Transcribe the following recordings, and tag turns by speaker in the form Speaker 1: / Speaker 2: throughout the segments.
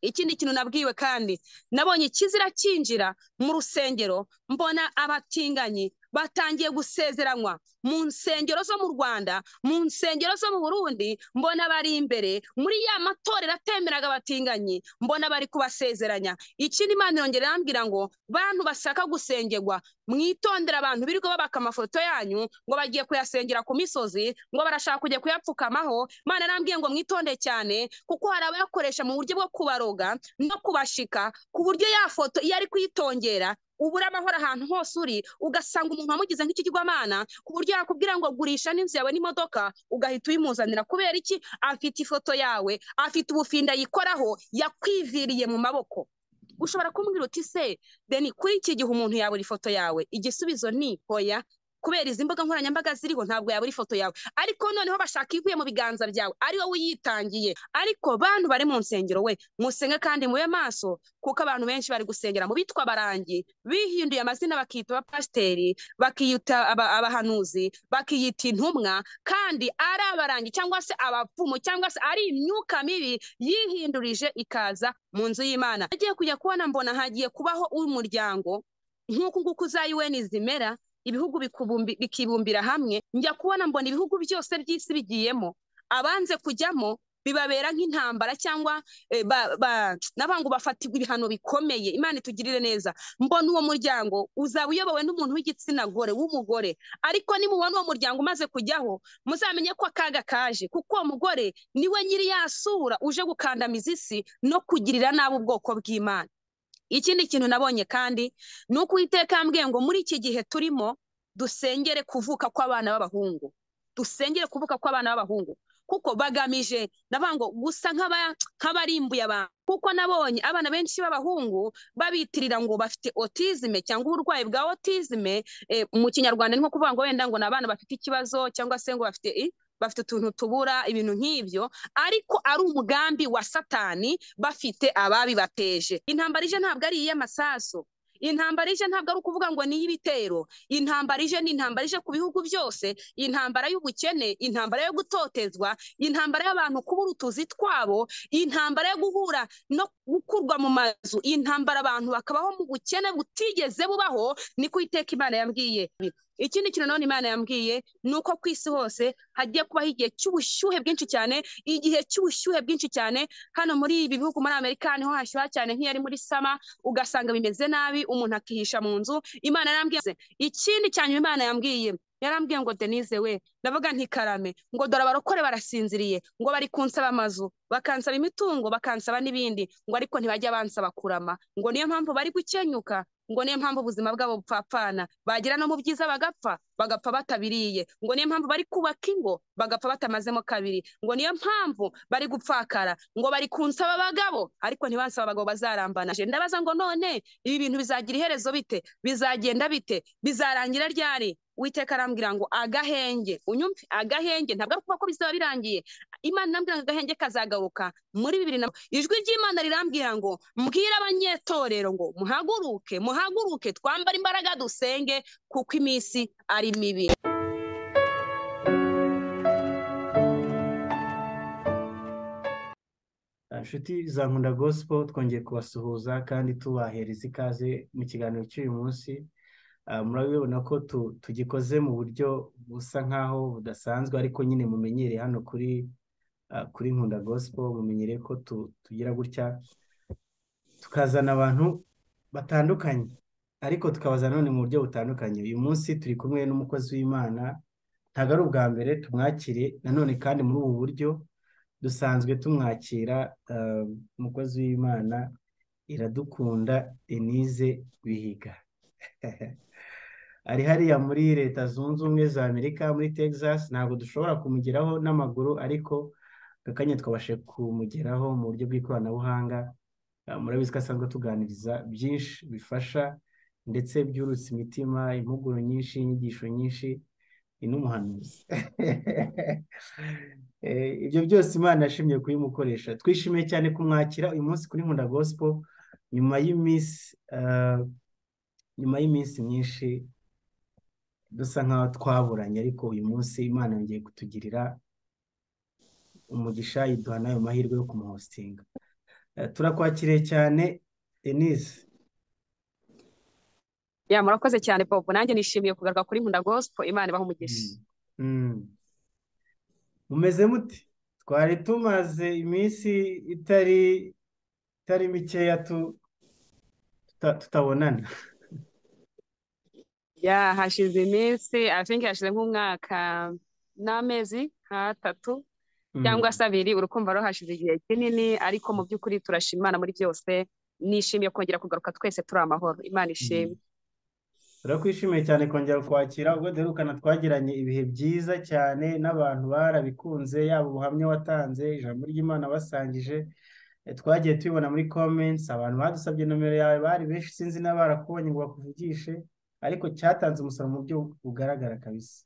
Speaker 1: ikindi kintu nabwiwe kandi. Nabonye ikizira cyinjira mu rusengero mbona abatinganyi batangiye gusezeranywa. Mu nsengero zo mu rwanda mu nsengero zo mu burundi mbona bari imbere. Muri ya matorero atemeraga abatinganyi mbona bari kubasezeranya. Ikindi imana irongera irambwira ngo bantu bashaka gusengerwa mwitondera abantu birirwa babaka amafoto yanyu ngo bagiye kuyasengera ku misozi ngo barashaka kujya kuyapfukamaho. Imana irambwiye ngo mwitonde cyane kuko hari abayakoresha mu buryo bwo kubaroga no kubashika ku buryo ya foto iyo ari kuyitongera ubura amahoro ahantu hose uri ugasanga umuntu wamugize nk'ikigirwamana ku buryo yakubwira ngo gurisha n'inzu yawe n'imodoka ugahita uyimuzanira. Kubera iki? Afite ifoto yawe afite ubufinda yikoraho yakwiviriye mu maboko. Ushobora kumbwira uti se deni kuri iki gihe umuntu yabura ifoto yawe? Igisubizo ni hoya kubera izi mbuga nkoranyambaga ziriho ntabwo yabura ifoto yawe. Ariko noneho bashaka ivuye mu biganza byawe ari wowe uyitangiye ariko bantu bari mu nsengero we musenge kandi mube maso kuko abantu benshi bari gusengera mu bitwa abarangi bihinduye amazina bakiyita abapasiteri bakiyita abahanuzi bakiyita intumwa kandi ari abarangi cyangwa se abapfumu cyangwa se ari imyuka mibi yihindurije ikaza mu nzu y'imana. Agiye kujya kubona mbona hagiye kubaho umuryango nk'uku nguku za yuweni zimera ibihugu bikibumbira hamwe. Njya kubona mbona ibihugu byose by'isi bigiyemo. Abanze kujyamo bibabera nk'intambara cyangwa n'abantu bafatirwa ibihano bikomeye. Imana itugirire neza. Mbona uwo muryango uzaba uyobowe n'umuntu w'igitsina gore w'umugore. Ariko nimubona uwo muryango umaze kujyaho muzamenye ko akaga kaje. Kuko uwo mugore ni we nyiri yasura uje gukandamiza isi no kugirira nabi ubwoko bw'imana. Ikindi kintu nabonye kandi ni uko uwiteka yambwiye ngo muri iki gihe turimo dusengere kuvuka kw'abana b'abahungu. Dusengere kuvuka kw'abana b'abahungu. Kuko bagamije ndavuga ngo gusa nk'abarimbuye abantu. Kuko nabonye abana benshi b'abahungu babitirira ngo bafite otizime cyangwa uburwayi bwa otizime mu kinyarwanda ni nko kuvuga ngo wenda ngo ni abana bafite ikibazo cyangwa se ngo bafite bafite utuntu tubura ibintu nk'ibyo ariko ari umugambi wa satani bafite ababibateje. Intambara ije ntabwo ari iy'amasaso intambara ije ntabwo ari ukuvuga ngo ni iy'ibitero. Intambara ije ni intambara ije ku bihugu byose. Intambara y'ubukene intambara yo gutotezwa intambara y'abantu kubura utuzi twabo intambara yo guhura no gukurwa mu mazu. Intambara abantu bakabaho mu bukene butigeze bubaho niko iteka imana yambwiye. Ikindi kintu none imana yambwiye ni uko ku isi hose hagiye kubaho igihe cy'ubushyuhe bwinshi cyane igihe cy'ubushyuhe bwinshi cyane. Hano muri ibi bihugu muri amerika ni ho hashyuha cyane nk'iyo ari muri sama ugasanga bimeze nabi umuntu akihisha mu nzu. Imana yarambwiye ikindi cyane imana yambwiye. Yarambwiye ngo denise we ndavuga ntikarame ngo dore abarokore barasinziriye ngo bari kunsaba amazu bakansaba imitungo bakansaba n'ibindi ngo ariko ntibajya bansaba kurama. Ngo niyo mpamvu bari gukenyuka ngo niyo mpamvu ubuzima bwabo bupfapfana. Bagera no mu byiza bagapfa bagapfa batabiriye. Ngo niyo mpamvu bari kubaka ingo bagapfa batamazemo kabiri. Ngo niyo mpamvu bari gupfakara ngo bari kunsaba abagabo ariko ntibansaba abagabo bazarambana. Ndabaza ngo none ibi bintu bizagira iherezo bite? Bizagenda bite? Bizarangira ryari? Witeka arambwira ngo agahenge. Unyumve? Agahenge. Ntabwo ari ukuvuga ko bizaba birangiye. Imana irambwira ngo agahenge kazagaruka. Muri bibiri na ijwi ry'imana rirambwira ngo mbwire abanyetorero ngo muhaguruke muhaguruke twambare imbaraga dusenge kuko iminsi ari mibi.
Speaker 2: Inshuti za nkunda gospel twongeye kubasuhuza kandi tubahereza ikaze mu kiganiro cy'uyu munsi. Murabibona ko tugikoze mu buryo busa nk'aho budasanzwe ariko nyine mumenyereye hano kuri kuri nkunda gospel mumenyereye ko tugira gutya tukazana abantu batandukanye. Ariko tukabazana none mu buryo butandukanye. Uyu munsi turi kumwe n'umukozi w'imana ntabwo ari ubwa mbere tumwakire nanone kandi muri ubu buryo dusanzwe tumwakira umukozi w'imana iradukunda denise bihiga. Ari hariya muri leta zunze ubumwe za amerika muri texas. Ntabwo dushobora kumugeraho n'amaguru ariko akanya twabashe kumugeraho mu buryo bw'ikoranabuhanga murabizi ko asanzwe tuganiriza byinshi bifasha ndetse byurutse imitima impuguro nyinshi inyigisho nyinshi ni n'umuhanuzi. Ibyo byose imana yashimye kubimukoresha. Twishimiye cyane kumwakira uyu munsi kuri nkunda gospel nyuma y'iminsi nyuma y'iminsi myinshi dusa nk'aho twaburanye ariko uyu munsi imana yongeye kutugirira umugisha iduha n'ayo mahirwe yo kumuhositinga Eh, turakwakiriye cyane denise.
Speaker 1: Ya murakoze cyane Bob. Nanjye nishimiye kugaruka kuri Nkunda Gospel. Imana ibaha umugisha.
Speaker 2: Mm. mumeze mute twari tumaze iminsi itari itari mikeya tu- tuta- tutabonana.
Speaker 1: Ya hashize iminsi I think hashize nk'umwaka n'amezi nk'atatu.
Speaker 2: Mm.
Speaker 1: Cyangwa se abiri urukumva rero hashize igihe kinini ariko mu by'ukuri turashima Imana muri byose nishimiye kongera kugaruka twese turi amahoro. Imana ishimwe.
Speaker 2: Turakwishimiye cyane kongera kwakira ubwo duherukana twagiranye ibihe byiza cyane n'abantu barabikunze yaba ubuhamya watanze ijambo ry'Imana basangije Eh, twagiye tubibona muri comments abantu badusabye nomero yawe bari benshi sinzi n'abarakubonye ngo bakuvugishe ariko cyatanze umusaruro mu buryo bugaragara kabisa.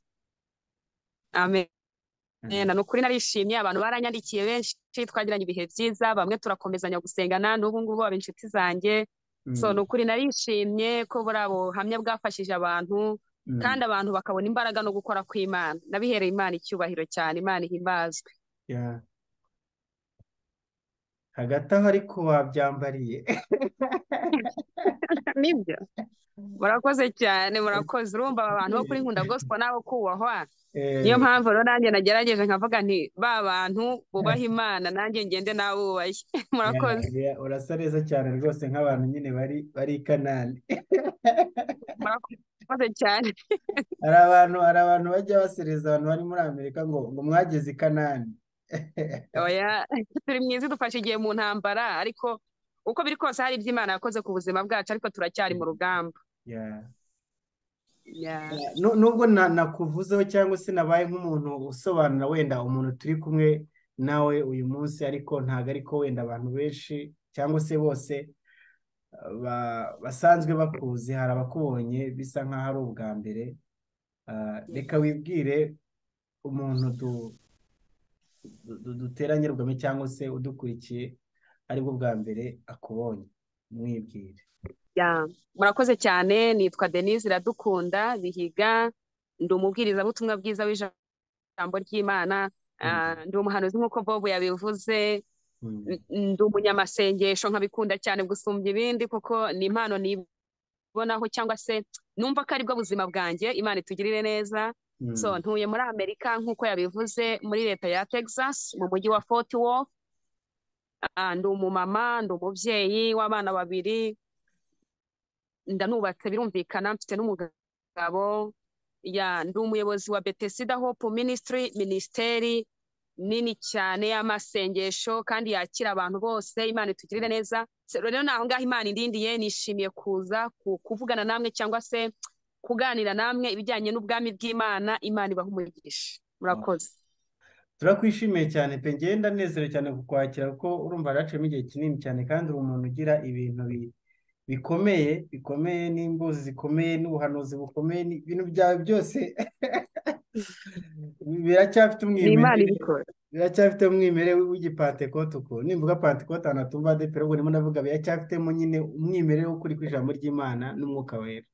Speaker 1: Amen.
Speaker 2: Mm.
Speaker 1: Ni ukuri narishimye abantu baranyandikiye benshi twagiranye ibihe byiza bamwe turakomezanya gusengana n'ubu ngubu baba inshuti zanjye so
Speaker 2: Mm.
Speaker 1: ni ukuri narishimye ko buriya buhamya bwafashije abantu
Speaker 2: Mm.
Speaker 1: kandi abantu bakabona imbaraga no gukora kw'Imana nabihereye Imana icyubahiro cyane Imana ihimbazwe.
Speaker 2: Hagati aho ariko wabyambariye.
Speaker 1: Nibyo. Murakoze cyane murakoze. Urumva aba bantu bo kuri Nkunda Gospel nabo kubahwa niyo
Speaker 2: Eh,
Speaker 1: mpamvu rero nanjye nagerageje nkavuga nti ba bantu bubaha Imana nanjye ngende nabubaye murakoze.
Speaker 2: Urasa neza cyane rwose nk'abantu nyine bari bari i Kanani.
Speaker 1: Murakoze cyane.
Speaker 2: Hari abantu hari abantu bajya basereza abantu bari muri Amerika ngo ngo mwageze i Kanani.
Speaker 1: turi mu isi dufashe igihe mu ntambara ariko uko biri kose hari ibyo Imana yakoze ku buzima bwacu ariko turacyari mu rugamba
Speaker 2: Yeah.
Speaker 1: Yeah.
Speaker 2: Nu- nubwo na- nakuvuzeho cyangwa se nabaye nk'umuntu usobanura wenda umuntu turi kumwe nawe uyu munsi ariko ntabwo ariko wenda abantu benshi cyangwa se bose ba- basanzwe bakuzi hari abakubonye bisa nk'aho ari ubwa mbere Uh, reka wibwire umuntu duteranye rugame cyangwa se udukurikiye ari bwo bwa mbere akubonye. Mwibwire.
Speaker 1: Murakoze cyane. Nitwa Denise Iradukunda Bihiga. Ndi umubwirizabutumwa bwiza w'ijambo ry'Imana. Ah, ndi umuhanuzi nk'uko Bob yabivuze.
Speaker 2: Mm.
Speaker 1: Ndi umunyamasengesho nkabikunda cyane gusumbya ibindi kuko ni impano nibonaho cyangwa se numva ko ari bwo buzima bwanjye. Imana itugirire neza.
Speaker 2: Mm.
Speaker 1: So ntuye muri Amerika nk'uko yabivuze muri leta ya Texas mu mujyi wa Fort Worth Ah, ndi umumama ndi umubyeyi w'abana babiri ndanubatse birumvikana mfite n'umugabo ndi umuyobozi wa Bethesda Hope Ministry minisiteri nini cyane y'amasengesho kandi yakira abantu bose Imana itugirire neza. Rero naho ngaho Imana indindiye nishimiye kuza ku- kuvugana namwe cyangwa se kuganira namwe ibijyanye n'ubwami bw'Imana Imana ibaha umugisha. Murakoze.
Speaker 2: Turakwishimiye cyane pe ngenda ndanezerewe cyane kukwakira kuko urumva haraciyemo igihe kinini cyane kandi uri umuntu ugira ibintu bi- bikomeye bikomeye n'imbuzi zikomeye n'ubuhanuzi bukomeye ibintu byawe byose. Biracyafite umwimerere biracyafite umwimerere w'igipantekote uko nimvuga pantekote ahantu hatumva adepera ubwo ndimo ndavuga biracyafitemo nyine umwimerere w'ukuri kw'ijambo ry'Imana n'umwuka wera.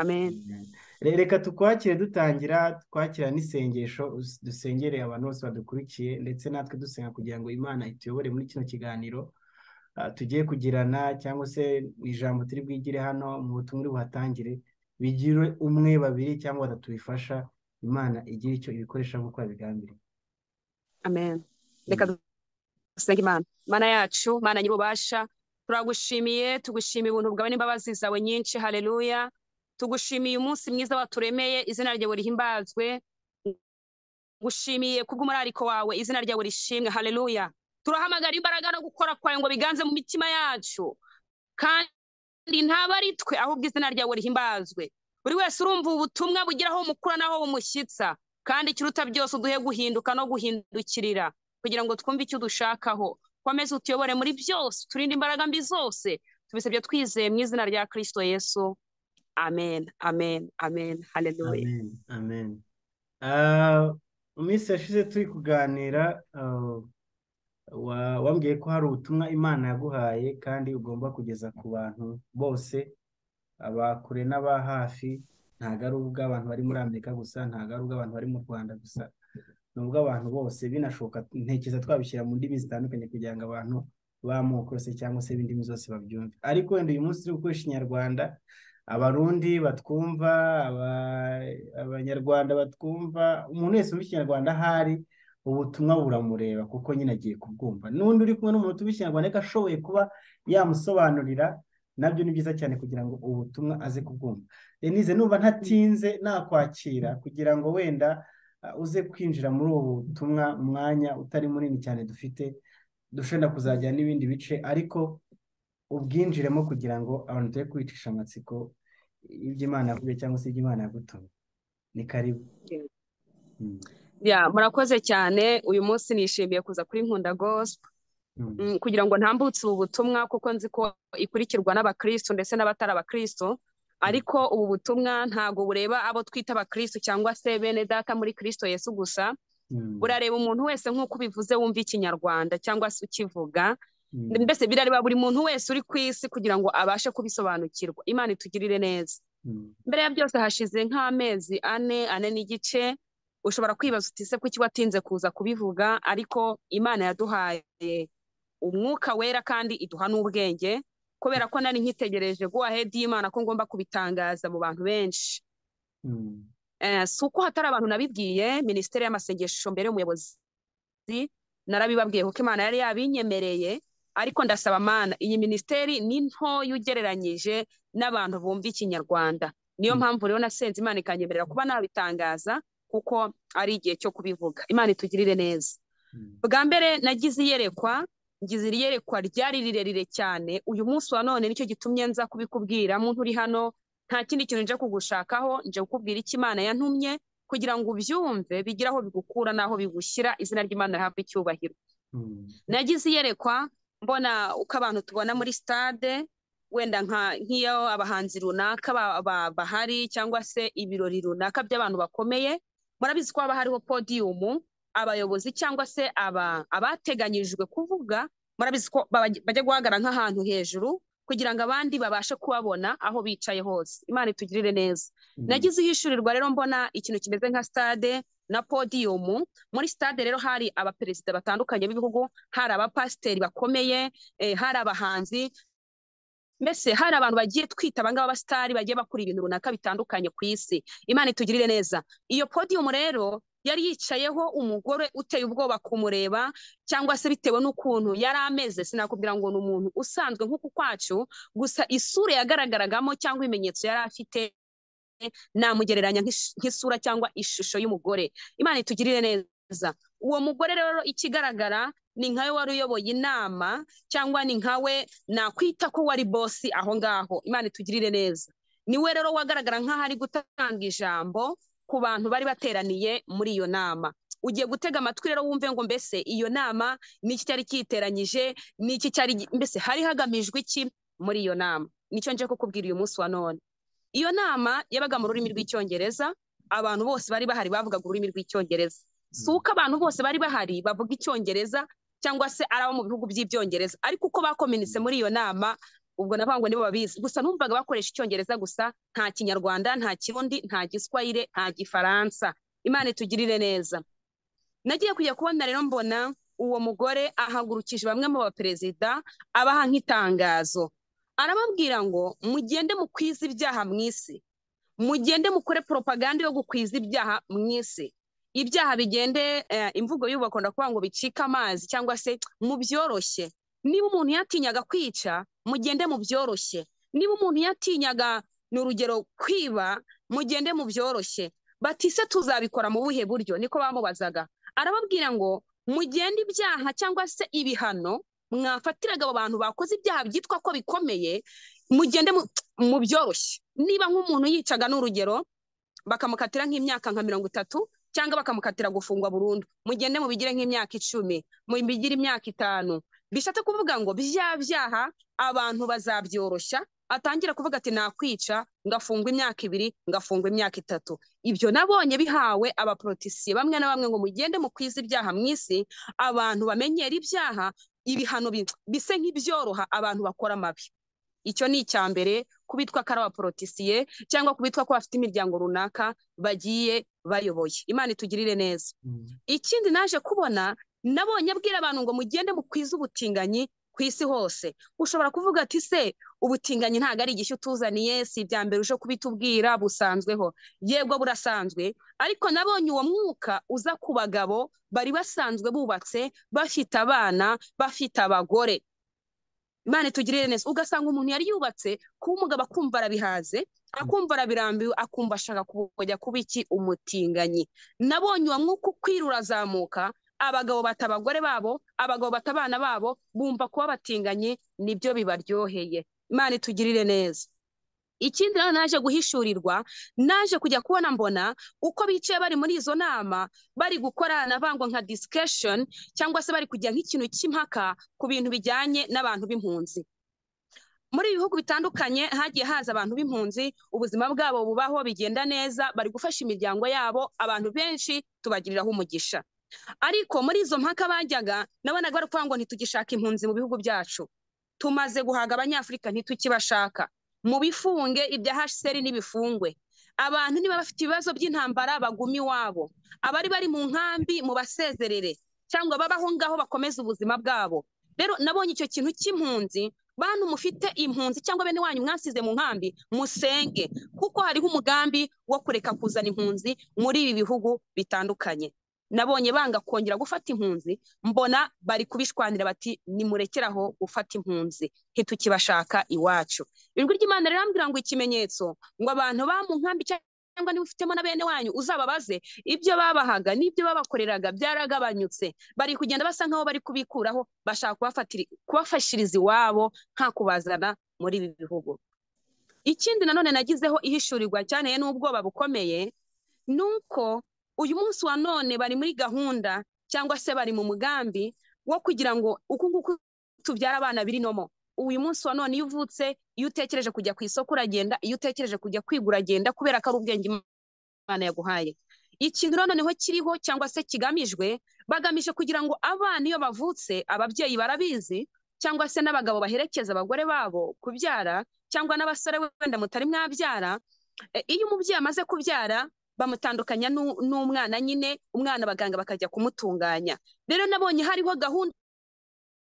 Speaker 1: Amen. Amen.
Speaker 2: Re- Reka tukwakire dutangira twakira n'isengesho us- dusengere abantu bose badukurikiye ndetse natwe dusenga kugira ngo Imana ituyobore muri kino kiganiro ah, tugiye kugirana cyangwa se ijambo turi bwigire hano mu butumwa uri buhatangire bigire umwe babiri cyangwa batatu bifasha Imana igire icyo ibikoresha nk'uko yabigambiriye
Speaker 1: amen. Reka dusenge Imana. Mana yacu Mana nyir'ububasha turagushimiye tugushimiye ubuntu bwawe n'imbabazi zawe nyinshi. Haleluya tugushimiye umunsi mwiza waturemeye izina ryawe rihimbazwe gushimiye kubw'umurariko wawe izina ryawe rishimwe. Haleluya turahamagara imbaraga no gukora kwawe ngo biganze mu mitima yacu. Kandi ntaba ari twe ahubwo izina ryawe rihimbazwe buri wese urumva ubutumwa bugira aho bumukura n'aho bumushyitsa. Kandi ikiruta byose uduhe guhinduka no guhindukirira kugira ngo twumve icyo udushakaho komeza utuyobore muri byose turinde imbaraga mbi zose. Tubisabye twizeye mu izina rya Kristo Yesu. Amen amen amen haleluya
Speaker 2: amen amen Ah, mu minsi yashize turi kuganira ah, wa- wambwiye ko hari ubutumwa Imana yaguhaye kandi ugomba kugeza ku bantu bose abakure n'aba hafi. Ntabwo ari ubw'abantu bari muri Amerika gusa ntabwo ari ubw'abantu bari mu Rwanda gusa. Ni ubw'abantu bose binashoboka ntekereza twabishyira mu ndimi zitandukanye kugira ngo abantu b'amoko yose cyangwa se b'indimi zose babyumve. Ariko wenda uyu munsi turi gukoresha ikinyarwanda abarundi batwumva abanyarwanda batwumva umuntu wese wumva ikinyarwanda ahari ubutumwa buramureba kuko nyine agiye kubwumva. N'undi uri kumwe n'umuntu utumva ikinyarwanda ariko ashoboye kuba yamusobanurira na byo ni byiza cyane kugira ngo ubutumwa aze kubwumva. Denise numva ntatinze nakwakira kugira ngo wenda uze kwinjira muri ubu butumwa umwanya utari munini cyane dufite dushobora kuzajya n'ibindi bice ariko ubwinjiremo kugira ngo abantu tube kwicisha amatsiko iby'imana yavuye cyangwa se iby'imana yagutumye. Ni karibu.
Speaker 1: Murakoze cyane. Uyu munsi nishimiye kuza kuri nkunda gospel. Kugira ngo ntambutse ubu butumwa kuko nzi ko ikurikirwa n'abakristo ndetse n'abatari abakristo. Ariko ubu butumwa ntabwo bureba abo twita abakristo cyangwa se bene data muri kristo yesu gusa. Burareba umuntu wese nk'uko ubivuze wumva ikinyarwanda cyangwa se ukivuga. Mbese birareba buri muntu wese uri ku isi kugira ngo abashe kubisobanukirwa. Imana itugirire neza. Mbere ya byose hashize nk'amezi ane ane n'igice ushobora kwibaza uti se kuki watinze kuza kubivuga? Ariko imana yaduhaye umwuka wera kandi iduha n'ubwenge kubera ko nari nkitegereje go ahead y'imana ko ngomba kubitangaza mu bantu benshi. Si uko hatari abantu nabibwiye minisiteri y'amasengesho mbere y'umuyobozi narabibabwiye kuko imana yari yabinyemereye ariko ndasaba amana iyi minisiteri ni ntoya ugereranyije n'abantu bumva ikinyarwanda. Niyo mpamvu rero nasenze imana ikanyemerera kuba nabitangaza kuko ari igihe cyo kubivuga. Imana itugirire neza. Bwa mbere nagize iyerekwa ngize iyerekwa ryari rirerire cyane. Uyu munsi wa none ni cyo gitumye nza kubikubwira. Muntu uri hano nta kindi kintu nje kugushakaho nje kukubwira icyo imana yantumye kugira ngo ubyumve bigire aho bigukura n'aho bigushyira izina ry'imana rihabwe icyubahiro. Nagize iyerekwa mbona uko abantu tubona muri stade wenda nk'iyo abahanzi runaka bahari cyangwa se ibirori runaka by'abantu bakomeye murabizi ko haba hariho podiyumu abayobozi cyangwa se abateganyijwe kuvuga murabizi ko bajya guhagarara nk'ahantu hejuru kugira ngo abandi babashe kubabona aho bicaye hose. Imana itugirire neza. Nagize ihishurirwa rero mbona ikintu kimeze nka stade na podiyumu muri stade rero hari abaperezida batandukanye b'ibihugu hari abapasiteri bakomeye hari abahanzi. Mbese hari abantu bagiye twita abangaba abasitari bagiye bakora ibintu runaka bitandukanye ku isi. Imana itugirire neza. Iyo podiyumu rero yari yicayeho umugore uteye ubwoba kumureba cyangwa se bitewe n'ukuntu yari ameze sinakubwira ngo ni umuntu usanzwe nk'uku kwacu gusa isura yagaragaragamo cyangwa ibimenyetso yari afite namugereranya nk'isura cyangwa ishusho y'umugore. Imana itugirire neza. Uwo mugore rero ikigaragara ni nkawe wari uyoboye inama cyangwa ni nkawe nakwita ko wari bosi aho ngaho. Imana itugirire neza. Niwe rero wagaragara nk'aho ari gutanga ijambo ku bantu bari bateraniye muri iyo nama. Ugiye gutega amatwi rero wumve ngo mbese iyo nama n'iki cyari kiteranyije? N'iki cyari mbese hari hagamijwe iki muri iyo nama? Nicyo nje kukubwira uyu munsi wa none. Iyo nama yabaga mu rurimi rw'icyongereza abantu bose bari bahari bavugaga ururimi rw'icyongereza. Si uko abantu bose bari bahari bavuga icyongereza cyangwa se ari abo mu bihugu by'ibyongereza. Ariko uko bakominitse muri iyo nama ubwo navuga ngo nibo babizi. Gusa numvaga bakoresha icyongereza gusa nta kinyarwanda nta kirundi nta giswahire nta gifaransa. Imana itugirire neza. Nagiye kujya kubona rero mbona uwo mugore ahagurukije bamwe mu baperezida abaha nk'itangazo. Arababwira ngo mugende mukwize ibyaha mu isi. Mugende mukore poropaganda yo gukwiza ibyaha mu isi. Ibyaha bigende imvugo y'ubu bakunda kuvuga ngo bicike amazi cyangwa se mu byoroshye niba umuntu yatinyaga kwica mugende mu byoroshye niba umuntu yatinyaga ni urugero kwiba mugende mu byoroshye batise tuzabikora mu buhe buryo? Niko bamubazaga. Arababwira ngo mugende ibyaha cyangwa se ibihano mwafatiraga abo bantu bakoze ibyaha byitwa ko bikomeye mugende mu byoroshye niba nk'umuntu yicaga n'urugero bakamukatira nk'imyaka nka mirongo itatu cyangwa bakamukatira gufungwa burundu. Mugende mubigire nk'imyaka icumi mubigire imyaka itanu. Bishatse kuvuga ngo bya byaha abantu bazabyoroshya atangira kuvuga ati nakwica ngafungwa imyaka ibiri ngafungwa imyaka itatu ibyo nabonye bihawe abaporotisiye bamwe na bamwe ngo mugende mukwize ibyaha mu isi abantu bamenyera ibyaha ibihano bise nk'ibyoroha abantu bakora amabi. Icyo ni icya mbere kubitwa ko ari abaporotisiye cyangwa kubitwa ko bafite imiryango runaka bagiye bayoboye. Imana itugirire neza. Ikindi naje kubona nabonye abwira abantu ngo mugende mukwize ubutinganyi ku isi hose. Ushobora kuvuga ati se ubutinganyi ntabwo ari igishya utuzaniye si ibya mbere uje kubitubwira busanzweho. Yego burasanzwe. Ariko nabonye uwo mwuka uza ku bagabo bari basanzwe bubatse bafite abana bafite abagore. Imana itugirire neza. Ugasanga umuntu yari yubatse kuba umugabo akumva arabihaze akumva arabirambiwe akumva ashaka kujya kuba iki? Umutinganyi. Nabonye uwo mwuka ukwira urazamuka abagabo bata abagore babo abagabo bata abana babo bumva kuba batinganye ni byo bibaryoheye. Imana itugirire neza. Ikindi rero naje guhishurirwa naje kujya kubona mbona uko bicaye bari muri izo nama bari gukorana vango nka disikesheni cyangwa se bari kujya nk'ikintu cy'impaka ku bintu bijyanye n'abantu b'impunzi. Muri ibi bihugu bitandukanye hagiye haza abantu b'impunzi ubuzima bwabo bubaho bigenda neza bari gufasha imiryango yabo abantu benshi tubagiriraho umugisha. Ariko muri izo mpaka bajyaga nabonaga bari kuvuga ngo ntitugishaka impunzi mu bihugu byacu. Tumaze guhaga abanyafurika ntitukibashaka. Mu bifunge ibya hsr n'ibifungwe abantu niba bafite ibibazo by'intambara baguma iwabo. Abari bari mu nkambi mu basezerere cyangwa babaho ngaho bakomeza ubuzima bwabo. Rero nabonye icyo kintu cy'impunzi bantu mufite impunzi cyangwa bene wanyu mwasize mu nkambi musenge. Kuko hariho umugambi wo kureka kuzana impunzi muri ibi bihugu bitandukanye. Nabonye banga kongera gufata impunzi mbona bari kubishwanira bati nimurekeraho gufata impunzi ntitukibashaka iwacu. Ijwi ry'imana rirambwira ngo ikimenyetso ngo abantu ba mu nkambi cyangwa niba ufitemo na bene wanyu uzababaze ibyo babahaga n'ibyo babakoreraga byaragabanyutse. Bari kugenda basa nk'aho bari kubikuraho bashaka kubafashiriza iwabo nta kubazana muri ibi bihugu. Ikindi nanone nagizeho ihishurirwa cyane n'ubwoba bukomeye ni uko uyu munsi wa none bari muri gahunda cyangwa se bari mu mugambi wo kugira ngo uku nguku tubyara abana biri nomo. Uyu munsi wa none iyo uvutse iyo utekereje kujya ku isoko uragenda iyo utekereje kujya kwiga uragenda kubera ko ari ubwenge imana yaguhaye. Ikintu noneho kiriho cyangwa se kigamijwe bagamije kugira ngo abana iyo bavutse ababyeyi barabizi cyangwa se n'abagabo baherekeza abagore babo kubyara cyangwa n'abasore wenda mutari mwabyara iyo umubyeyi amaze kubyara bamutandukanya n'umwana nyine umwana abaganga bakajya kumutunganya. Rero nabonye hariho gahunda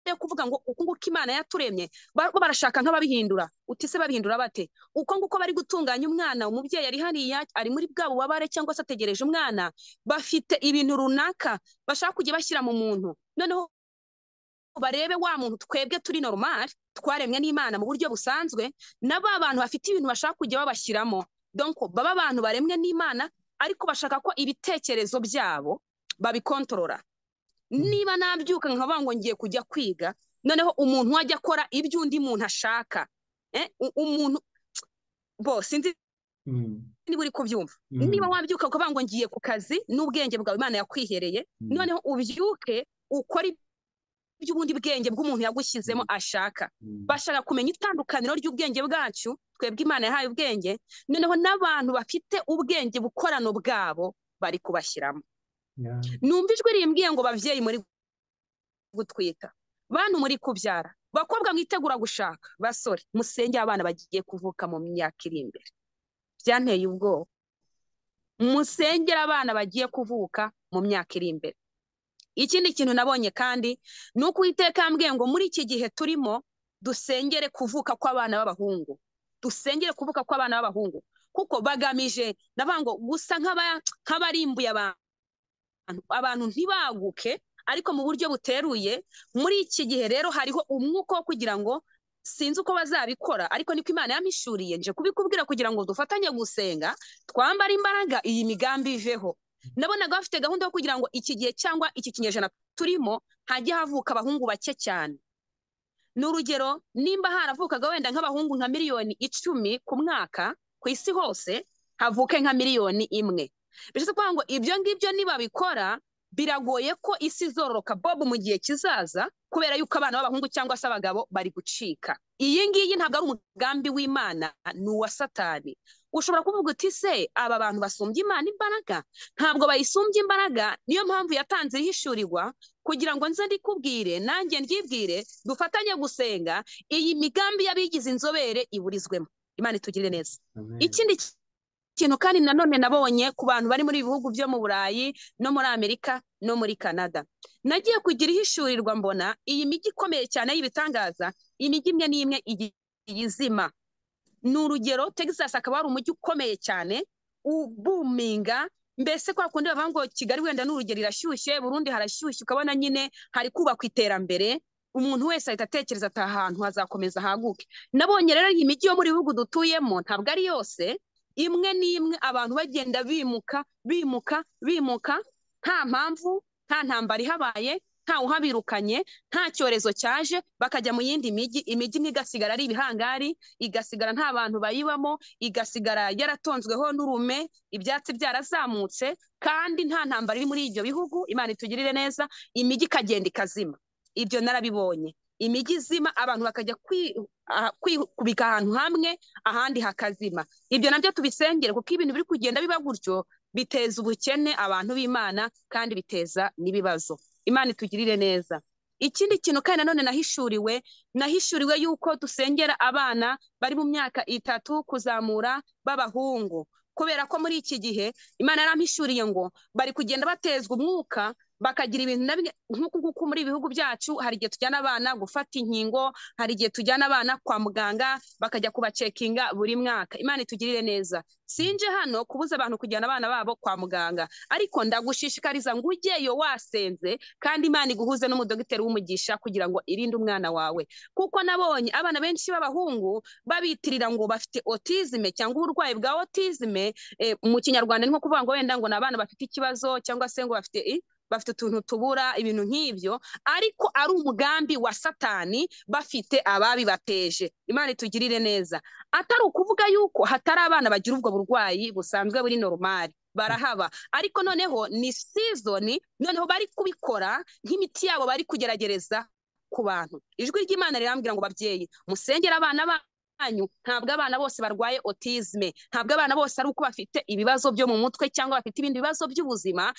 Speaker 1: yo kuvuga ngo uku nguko imana yaturemye bo barashaka nk'ababihindura. Uti se babihindura bate? Uko nguko bari gutunganya umwana umubyeyi ari hariya ari muri bwa bubabare cyangwa se ategereje umwana bafite ibintu runaka bashaka kujya bashyira mu muntu. Noneho barebe wa muntu twebwe turi normal twaremwe n'imana mu buryo busanzwe na ba bantu bafite ibintu bashaka kujya babashyiramo. Donc baba abantu baremwe n'imana ariko bashaka ko ibitekerezo byabo babikontorora. Niba nabyuka nkavuga ngo ngiye kujya kwiga noneho umuntu wajya akora ibyo undi muntu ashaka umuntu bose sinzi niba uri kubyumva. Niba wabyuka ukavuga ngo ngiye ku kazi n'ubwenge bwawe imana yakwihereye noneho ubyuke ukora ibyo ubundi bwenge bw'umuntu yagushyizemo ashaka? Bashaka kumenya itandukaniro ry'ubwenge bwacu? Twebwe imana yahaye ubwenge? Noneho n'abantu bafite ubwenge bukorano bwabo bari kubashyiramo. Numva ijwi rimbwiye ngo babyeyi muri gutwita. Bantu muri kubyara. Bakobwa mwitegura gushaka. Basore musenge abana bagiye kuvuka mu myaka iri imbere. Byanteye ubwoba. Musengera abana bagiye kuvuka mu myaka iri imbere. Ikindi kintu nabonye kandi ni uko uwiteka yambwiye ngo muri iki gihe turimo dusengere kuvuka kw'abana b'abahungu. Dusengere kuvuka kw'abana b'abahungu. Kuko bagamije ndavuga ngo gusa nk'abarimbuye abantu abantu ntibaguke ariko mu buryo buteruye muri iki gihe rero hariho umwuka wo kugira ngo sinzi uko bazabikora ariko niko imana yamishuriye nje kubikubwira kugira ngo dufatanye gusenga twambare imbaraga iyi migambi iveho. Nabonaga bafite gahunda yo kugira ngo iki gihe cyangwa iki kinyejana turimo hajye havuka abahungu bake cyane. Ni urugero nimba haravukaga wenda nk'abahungu nka miliyoni icumi ku mwaka ku isi hose havuke nka miliyoni imwe. Bishatse kuvuga ngo ibyo ngibyo nibabikora biragoye ko isi izororoka bob mu gihe kizaza kubera yuko abana b'abahungu cyangwa se abagabo bari gucika. Iyi ngiyi ntabwo ari umugambi w'imana ni uwa satani. Ushobora kuvuga uti se aba bantu basumbye imana imbaraga? Ntabwo bayisumbye imbaraga. Niyo mpamvu yatanze ihishurirwa kugira ngo nze ndikubwire nanjye ndyibwire dufatanye gusenga iyi migambi y'abigize inzobere iburizwemo. Imana itugirire neza. Ikindi kintu kandi nanone nabonye ku bantu bari muri bihugu byo mu burayi no muri amerika no muri canada. Nagiye kugira ihishurirwa mbona iyi mijyi ikomeye cyane y'ibitangaza imijyi imwe n'imwe izima. Ni urugero texas akaba ari umujyi ukomeye cyane ubuminga mbese kwa kundi bavuga ngo kigali wenda ni urugero irashyushye burundi harashyushye ukabona nyine hari kubakwa iterambere umuntu wese ahita atekereza ati ahantu hazakomeza haguke. Nabonye rero iyi mijyi yo muri bihugu dutuyemo ntabwo ari yose imwe n'imwe abantu bagenda bimuka bimuka bimuka nta mpamvu nta ntambara ihabaye nta uhabirukanye nta cyorezo cyaje bakajya mu yindi mijyi imijyi imwe igasigara ari ibihangari igasigara nta bantu bayibamo igasigara yaratonzweho n'urume ibyatsi byarazamutse kandi nta ntambara iri muri ibyo bihugu imana itugirire neza imijyi ikagenda ikazima. Ibyo narabibonye. Imijyi izima abantu bakajya kwikubika ahantu hamwe ahandi hakazima. Ibyo na byo tubisengere kuko ibintu biri kugenda biba gutyo biteza ubukene abantu b'imana kandi biteza n'ibibazo. Imana itugirire neza. Ikindi kintu kandi nanone nahishuriwe nahishuriwe yuko dusengera abana bari mu myaka itatu kuzamura b'abahungu. Kubera ko muri iki gihe imana yarampishuriye ngo bari kugenda batezwa umwuka bakagira ibintu nk'uku nguku muri ibihugu byacu hari igihe tujyana abana gufata inkingo hari igihe tujyana abana kwa muganga bakajya kubacekinga buri mwaka. Imana itugirire neza. Sinje hano kubuza abantu kujyana abana babo kwa muganga. Ariko ndagushishikariza ngo ujyeyo wasenze kandi imana iguhuze n'umudogiteri w'umugisha kugira ngo irinde umwana wawe. Kuko nabonye abana benshi b'abahungu babitirira ngo bafite otizime cyangwa uburwayi bwa otizime mu kinyarwanda ni nko kuvuga ngo wenda ngo ni abana bafite ikibazo cyangwa se ngo bafite bafite utuntu tubura ibintu nk'ibyo ariko ari umugambi wa satani bafite ababibateje. Imana itugirire neza. Atari ukuvuga yuko hatari abana bagira ubwo burwayi busanzwe buri normal. Barahaba. Ariko noneho ni sizoni noneho bari kubikora nk'imiti yabo bari kugeragereza ku bantu. Ijwi ry'imana rirambwira ngo babyeyi musengere abana banyu. Ntabwo abana bose barwaye otizme ntabwo abana bose ari uko bafite ibibazo byo mu mutwe cyangwa bafite ibindi bibazo by'ubuzima.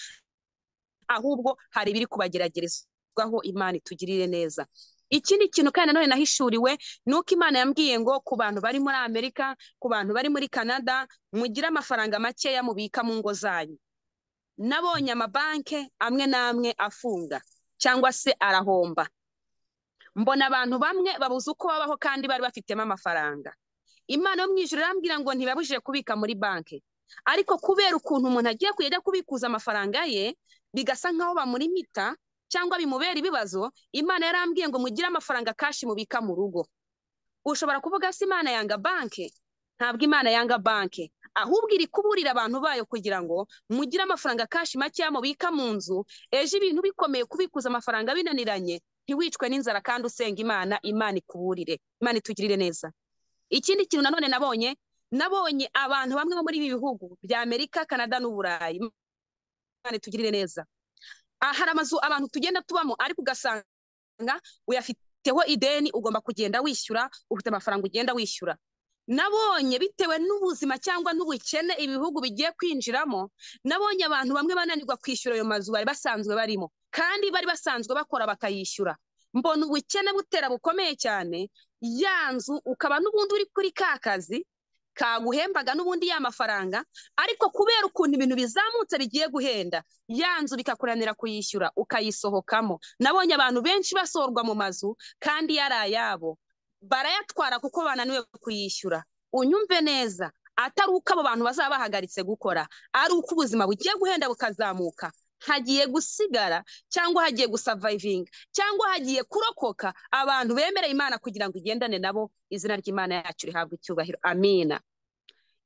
Speaker 1: Ahubwo hari ibiri kubageragerezwaho imana itugirire neza. Ikindi kintu kandi nanone nahishuriwe ni uko imana yambwiye ngo ku bantu bari muri amerika ku bantu bari muri canada mugire amafaranga makeya mubika mu ngo zanyu. Nabonye amabanki amwe n'amwe afunga cyangwa se arahomba. Mbona abantu bamwe babuze uko babaho kandi bari bafitemo amafaranga. Imana yo mu ijoro irambwira ngo ntibabujije kubika muri banki. Ariko kubera ukuntu umuntu agiye kujya kubikuza amafaranga ye bigasa nk'aho bamurimita cyangwa bimubera ibibazo imana yarambwiye ngo mugire amafaranga kashi mubika mu rugo. Ushobora kuvuga se imana yanga banki ntabwo imana yanga banki ahubwo iri kuburira abantu bayo kugira ngo mugire amafaranga kashi makeya mubika mu nzu ejo ibintu bikomeye kubikuza amafaranga binaniranye ntiwicwe n'inzara kandi usenga imana imana ikuburire. Imana itugirire neza. Ikindi kintu nanone nabonye nabonye abantu bamwe bo muri ibi bihugu bya amerika canada n'uburayi imana itugirire neza. Hari amazu abantu tugenda tubamo ariko ugasanga uyafiteho ideni ugomba kugenda wishyura ufite amafaranga ugenda wishyura. Nabonye bitewe n'ubuzima cyangwa n'ubukene ibihugu bigiye kwinjiramo nabonye abantu bamwe bananirwa kwishyura ayo mazu bari basanzwe barimo kandi bari basanzwe bakora bakayishyura. Mbona ubukene butera bukomeye cyane ya nzu ukaba n'ubundi uri kuri ka kazi kaguhembaga n'ubundi ya mafaranga ariko kubera ukuntu ibintu bizamutse bigiye guhenda ya nzu bikakuranira kuyishyura ukayisohokamo. Nabonye abantu benshi basorwa mu mazu kandi yari ayabo. Barayatwara kuko bananiwe kuyishyura. Unyumve neza atari uko abo bantu bazaba bahagaritse gukora ari uko ubuzima bugiye guhenda bukazamuka. Hagiye gusigara cyangwa hagiye gusavayivinga cyangwa hagiye kurokoka abantu bemereye imana kugira ngo igendane nabo izina ry'imana yacu rihabwe icyubahiro. Amina.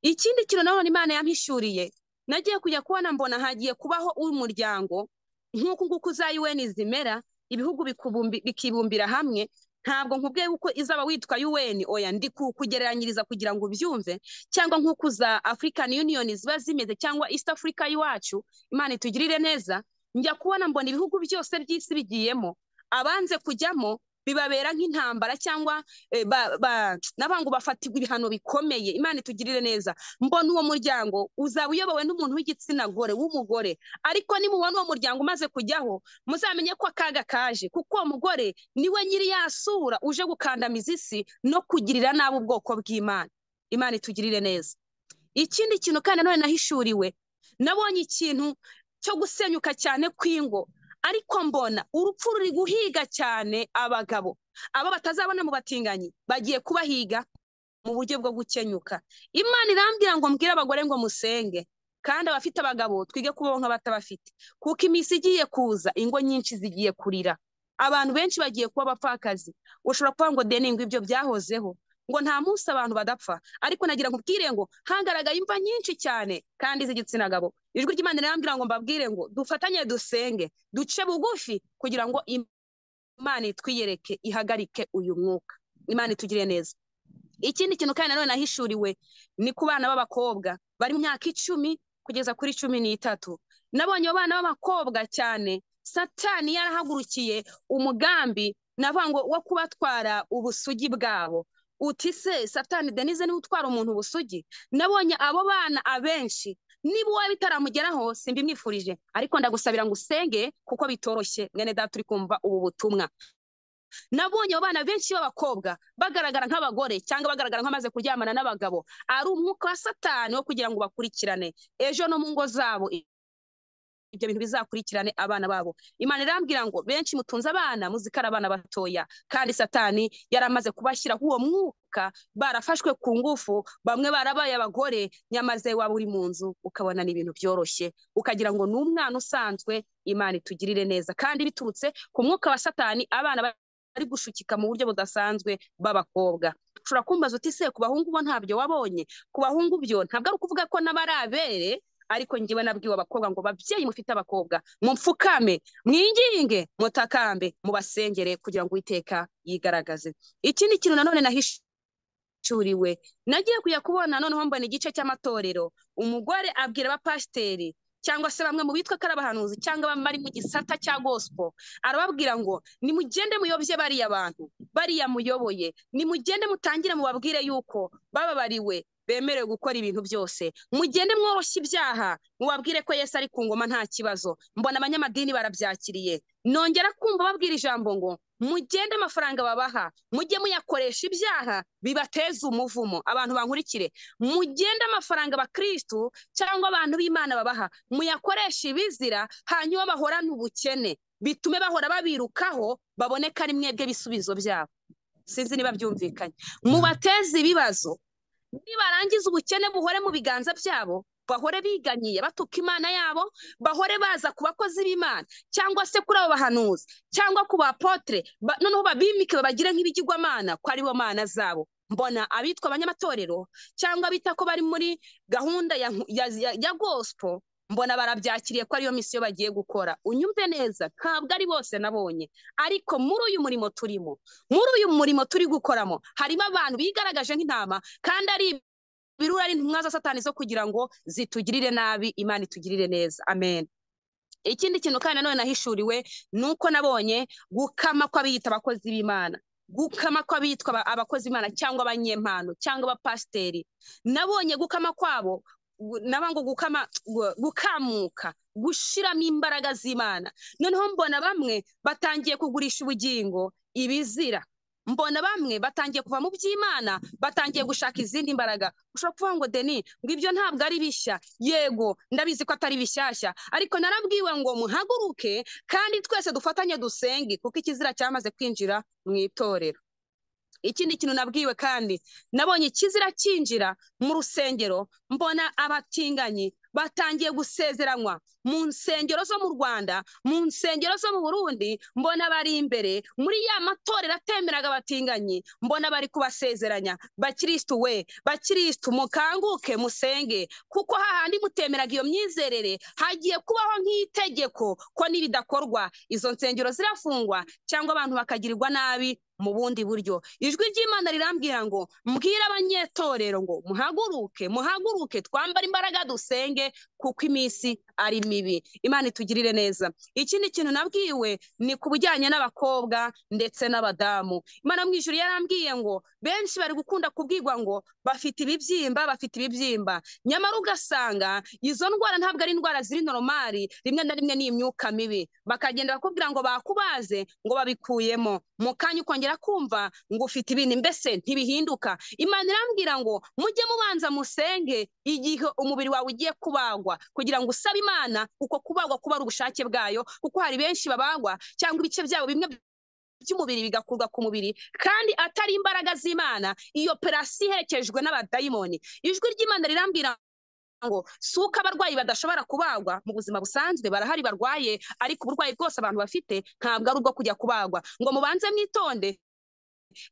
Speaker 1: Ikindi kintu nanone imana yampishuriye nagiye kujya kubona mbona hagiye kubaho umuryango nk'uku nguku za UN zimera ibihugu bikibumbira hamwe ntabwo nkubwiye uko izaba witwa UN. Oya ndi kugereranyiriza kugira ngo ubyumve cyangwa nk'uko za African Union ziba zimeze cyangwa East Africa y'iwacu imana itugirire neza njya kubona mbona ibihugu byose by'isi bigiyemo abanze kujyamo bibabera nk'intambara cyangwa n'abantu bafatirwa ibihano bikomeye. Imana itugirire neza. Mbona uwo muryango uzaba uyobowe n'umuntu w'igitsina gore w'umugore. Ariko nimubona uwo muryango umaze kujyaho muzamenye ko akaga kaje. Kuko uwo mugore ni we nyiri yasura uje gukandamiza isi no kugirira nabi ubwoko bw'imana. Imana itugirire neza. Ikindi kintu kandi nanone nahishuriwe. Nabonye ikintu cyo gusenyuka cyane kw'ingo. Ariko mbona urupfu ruri guhiga cyane abagabo. Abo batazabona mu batinganyi bagiye kubahiga mu buryo bwo gukenyuka. Imana irambwira ngo mbwire abagore ngo musenge kandi abafite abagabo twige kubaho nk'abatabafite. Kuko iminsi igiye kuza ingo nyinshi zigiye kurira. Abantu benshi bagiye kuba abapfakazi. Ushobora kuvuga ngo ngo ibyo byahozeho. Ngo nta munsi abantu badapfa. Ariko nagira ngo ubwire ngo hagaragaye imva nyinshi cyane kandi z'igitsina gabo. Ijwi ry'imana rirambwira ngo mbabwire ngo dufatanye dusenge duce bugufi kugira ngo imana itwiyereke ihagarike uyu mwuka. Imana itugire neza. Ikindi kintu kandi nanone nahishuriwe ni ku bana b'abakobwa. Bari mu myaka icumi kugeza kuri cumi n'itatu. Nabonye abo bana b'abakobwa cyane satani yarahagurukiye umugambi navuga ngo wo kubatwara ubusugi bwabo. Uti se satani denise ni we utwara umuntu ubusugi nabonye abo bana abenshi. Niba uwawe bitaramugeraho simbimwifurije. Ariko ndagusabira ngo usenge kuko bitoroshye. Mwene data uri kumva ubu butumwa. Nabonye abo bana benshi b'abakobwa bagaragara nk'abagore cyangwa bagaragara nk'amaze kuryamana n'abagabo. Ari umwuka wa satani wo kugira ngo bakurikirane ejo no mu ngo zabo ibyo bintu bizakurikirane abana babo. Imana irambwira ngo benshi mutunze abana muzikara abana batoya. Kandi satani yari amaze kubashyiraho uwo mwuka barafashwe ku ngufu bamwe barabaye abagore nyamaze waba uri mu nzu ukabona ni ibintu byoroshye. Ukagira ngo ni umwana usanzwe imana itugirire neza. Kandi biturutse ku mwuka wa satani abana bari gushukika mu buryo budasanzwe b'abakobwa. Ushobora kumbaza uti se ku bahungu bo ntabyo wabonye? Ku bahungu byo ntabwo ari ukuvuga ko n'abari abere ariko ngewe nabwiwe abakobwa ngo babyeyi mufite abakobwa mupfukame mwinginge mutakambe mubasengere kugira ngo uwiteka yigaragaze. Ikindi kintu nanone nahishuriwe. Nagiye kujya kubona noneho mbona igice cy'amatorero. Umugore abwira abapasiteri cyangwa se bamwe mu bitwa ko ari abahanuzi cyangwa bari mu gisata cya gospel arababwira ngo nimugende muyobye bariya bantu bariya muyoboye. Nimugende mutangire mubabwire yuko bababariwe bemerewe gukora ibintu byose. Mugende mworoshye ibyaha mubabwire ko Yesu ari ku ngoma nta kibazo. Mbona abanyamadini barabyakiriye. Nongera kumva babwira ijambo ngo mugende amafaranga babaha mujye muyakoresha ibyaha bibateza umuvumo. Abantu bankurikire mugende amafaranga abakirisitu cyangwa abantu b'imana babaha muyakoresha ibizira hanyuma bahorane ubukene. Bitume bahora babirukaho baboneka ari mwebwe ibisubizo byabo. Sinzi niba byumvikanye. Mubateze ibibazo nibarangiza ubukene buhore mu biganza byabo bahore biganyiye batuka imana yabo bahore baza ku bakozi b'imana cyangwa se kuri abo bahanuzi cyangwa ku bapotere noneho babimike babagire nk'ibigirwamana ko ari bo mana zabo. Mbona abitwa abanyamatorero cyangwa bita ko bari muri gahunda ya gospel mbona barabyakiriye ko ariyo misiyo bagiye gukora. Unyumve neza ntabwo ari bose nabonye. Ariko muri uyu murimo turimo muri uyu murimo turi gukoramo harimo abantu bigaragaje nk'intama kandi ari ibirura ari intumwa za satani zo kugira ngo zitugirire nabi imana itugirire neza. Amen. Ikindi kintu kandi nanone nahishuriwe ni uko nabonye gukama kw'abiyita abakozi b'imana gukama kw'abitwa abakozi b'imana cyangwa abanyempano cyangwa abapasiteri. Nabonye gukama kwabo naba ngo gukama gukamuka gushiramo imbaraga z'imana. Noneho mbona bamwe batangiye kugurisha ubugingo ibizira. Mbona bamwe batangiye kuva mu by'imana batangiye gushaka izindi mbaraga. Ushobora kuvuga ngo deni ngo ibyo ntabwo ari bishya. Yego ndabizi ko atari bishyashya. Ariko narabwiwe ngo muhaguruke kandi twese dufatanye dusenge kuko ikizira cyamaze kwinjira mu itorero. Ikindi kintu nabwiwe kandi. Nabonye ikizira cyinjira mu rusengero mbona abatinganyi batangiye gusezeranywa. Mu nsengero zo mu rwanda mu nsengero zo mu burundi mbona bari imbere. Muri ya matorero atemeraga abatinganyi mbona bari kubasezeranya. Bakirisitu we bakirisitu mukanguke musenge. Kuko hahandi mutemeraga iyo myizerere hagiye kubaho nk'itegeko ko n'ibidakorwa. Izo nsengero zirafungwa cyangwa abantu bakagirirwa nabi mu bundi buryo. Ijwi ry'imana rirambwira ngo mbwire abanyetorero ngo muhaguruke muhaguruke twambare imbaraga dusenge kuko iminsi ari mibi. Imana itugirire neza. Ikindi kintu nabwiwe ni ku bijyanye n'abakobwa ndetse n'abadamu. Imana mu yarambwiye ngo benshi bari gukunda kubwirwa ngo bafite ibibyimba bafite ibibyimba. Nyamara ugasanga izo ndwara ntabwo ari indwara ziri noromari rimwe na rimwe ni imyuka mibi. Bakagenda bakubwira ngo bakubaze ngo babikuyemo. Mu kanya ukongera kumva ngo ufite ibintu mbese ntibihinduka. Imana irambwira ngo mujye mubanza musenge igihe umubiri wawe ugiye kubagwa kugira ngo usabe imana uko kubagwa kuba ari ubushake bwayo kuko hari benshi babagwa cyangwa ibice byabo bimwe by'umubiri bigakurwa ku mubiri kandi atari imbaraga z'imana. Iyo operasiyo iherekejwe n'abadayimoni. Ijwi ry'imana rirambwira ngo si uko abarwayi badashobora kubagwa. Mu buzima busanzwe barahari barwaye ariko uburwayi bwose abantu bafite ntabwo ari ubwo kujya kubagwa. Ngo mubanze mwitonde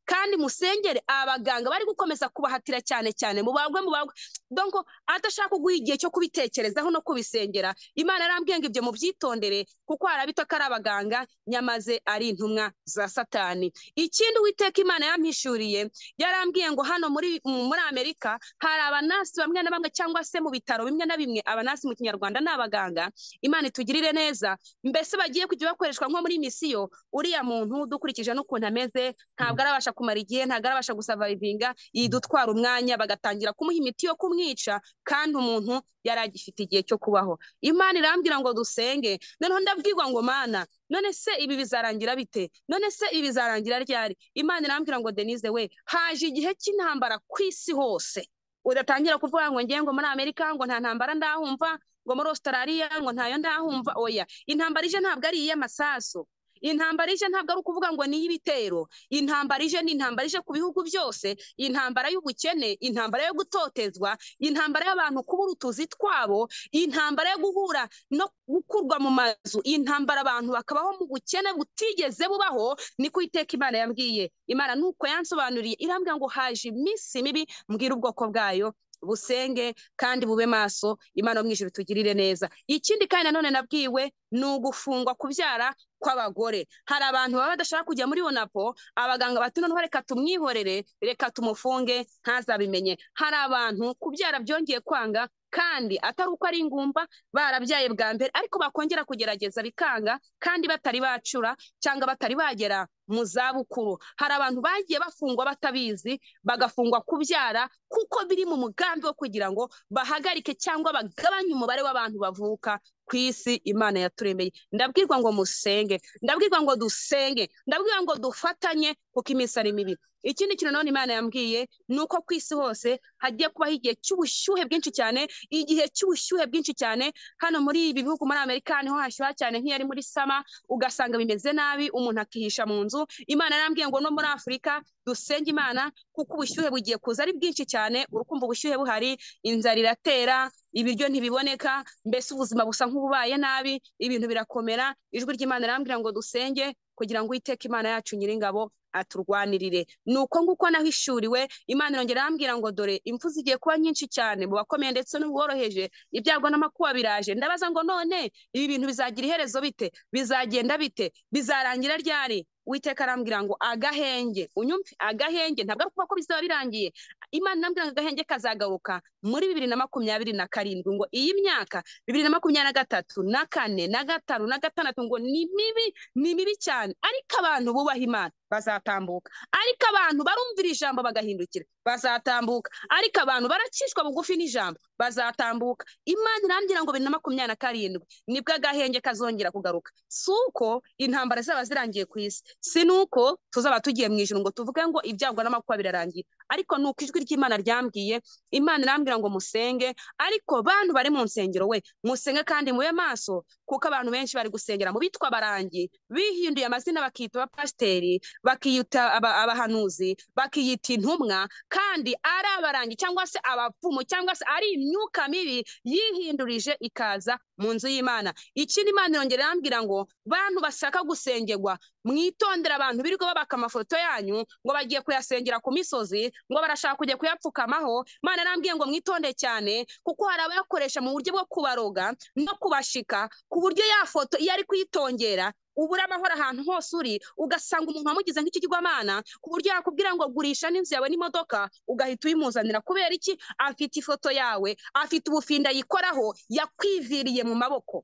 Speaker 1: kandi musengere abaganga bari gukomeza kubahatira cyane cyane mubagwe mubagwe donko adashaka kuguha igihe cyo kubitekerezaho no kubisengera. Imana arambwiye ngo ibyo mubyitondere kuko hari abita ko ari abaganga nyamaze ari intumwa za satani. Ikindi uwiteka imana yampishuriye yarambwiye ngo hano muri muri amerika hari abanasi bamwe na bamwe cyangwa se mu bitaro bimwe na bimwe abanasi mu kinyarwanda ni abaganga. Imana itugirire neza. Mbese bagiye kujya bakoreshwa nko muri misiyo uriya muntu dukurikije n'ukuntu ameze ntabwo arabasha kumara igihe ntabwo arabasha gusavayivinga yidutwara umwanya bagatangira kumuha imiti yo kumwica kandi umuntu yari agifite igihe cyo kubaho. Imana irambwira ngo dusenge noneho ndabwirwa ngo mana none se ibi bizarangira bite? None se ibi bizarangira ryari? Imana irambwira ngo denise we haje igihe cy'intambara ku isi hose. Udatangira kuvuga ngo ngiye ngo muri amerika ngo nta ntambara ndahumva ngo muri australia ngo ntayo ndahumva. Oya intambara ije ntabwo ari iy'amasaso intambara ije ntabwo ari ukuvuga ngo ni iy'ibitero intambara ije ni intambara ije ku bihugu byose. Intambara y'ubukene intambara yo gutotezwa intambara y'abantu kubura utuzi twabo intambara yo guhura no gukurwa mu mazu. Intambara abantu bakabaho mu bukene butigeze bubaho niko iteka imana yambwiye. Imana nuko yansobanuriye irambwira ngo haje iminsi mibi mbwira ubwoko bwayo. Busenge kandi bube maso imana mu tugirire neza. Ikindi kandi nanone nabwiwe ni ugufungwa kubyara kw'abagore. Hari abantu baba badashaka kujya muri onapo abaganga bati noneho reka tumwihorere reka tumufunge ntazabimenye. Hari abantu kubyara byongeye kwanga kandi atari uko ari ingumba barabyaye bwa mbere. Ariko bakongera kugerageza bikanga kandi batari bacura cyangwa batari bagera mu zabukuru. Hari abantu bagiye bafungwa batabizi bagafungwa kubyara kuko biri mu mugambi wo kugira ngo bahagarike cyangwa bagabanye umubare w'abantu bavuka. Ku isi imana yaturemeye. Ndabwirwa ngo musenge ndabwirwa ngo dusenge ndabwirwa ngo dufatanye kuko iminsi ari mibi. Ikindi kintu none imana yambwiye ni uko ku isi hose hagiye kubaho igihe cy'ubushyuhe bwinshi cyane igihe cy'ubushyuhe bwinshi cyane. Hano muri ibi bihugu muri amerika ni ho hashyuha cyane nk'iyo ari muri sama ugasanga bimeze nabi umuntu akihisha mu nzu. Imana yarambwiye ngo no muri afurika dusenge imana kuko ubushyuhe bugiye kuza ari bwinshi cyane urukumva ubushyuhe buhari inzara iratera ibiryo ntibiboneka mbese ubuzima busa nk'ububaye nabi ibintu birakomera. Ijwi ry'imana rirambwira ngo dusenge kugira ngo uwiteke imana yacu nyiringabo aturwanirire. Ni uko nguko nahishuriwe imana irongera arambwira ngo dore impfu zigiye kuba nyinshi cyane mu bakomeye ndetse n'ubworoheje ibyago n'amakuba biraje. Ndabaza ngo none ibi bintu bizagira iherezo bite? Bizagenda bite? Bizarangira ryari? Witeka arambwira ngo agahenge. Unyumve? Agahenge. Ntabwo ari ukuvuga ko bizaba birangiye. Imana irambwira ngo agahenge kazagaruka muri bibiri na makumyabiri na karindwi. Ngo iyi myaka bibiri na makumyabiri na gatatu na kane na gatanu na gatandatu ngo ni mibi ni mibi cyane. Ariko abantu bubaha imana bazatambuka. Ariko abantu barumvira ijambo bagahindukira. Bazatambuka. Ariko abantu baracishwa bugufi n'ijambo. Bazatambuka. Imana irambwira ngo bibiri na makumyabiri na karindwi. Nibwo agahenge kazongera kugaruka. Si uko intambara zaba zirangiye ku isi. Si nuko tuzaba tugiye mu ijoro ngo tuvuge ngo ibyago n'amakuba birarangiye ariko ni uko ijwi ry'imana ryambwiye imana irambwira ngo musenge. Ariko bantu bari mu nsengero we musenge kandi mube maso kuko abantu benshi bari gusengera mu bitwa abarangi. Bihinduye amazina bakiyita abapasiteri bakiyita abahanuzi bakiyita intumwa kandi ari abarangi cyangwa se abapfumu cyangwa se ari imyuka mibi yihindurije ikaza mu nzu y'imana. Ikindi imana irongera irambwira ngo bantu bashaka gusengerwa mwitondera abantu birirwa babaka amafoto yanyu ngo bagiye kuyasengera ku misozi ngo barashaka kujya kuyapfukamaho. Imana irambwiye ngo mwitonde cyane kuko hari abayakoresha mu buryo bwo kubaroga no kubashika ku buryo ya foto iyo ari kuyitongera ubura amahoro ahantu hose uri ugasanga umuntu wamugize nk'ikigirwamana ku buryo yakubwira ngo gurisha n'inzu yawe n'imodoka ugahita uyimuzanira. Kubera iki? Afite ifoto yawe afite ubufinda yikoraho yakwiviriye mu maboko.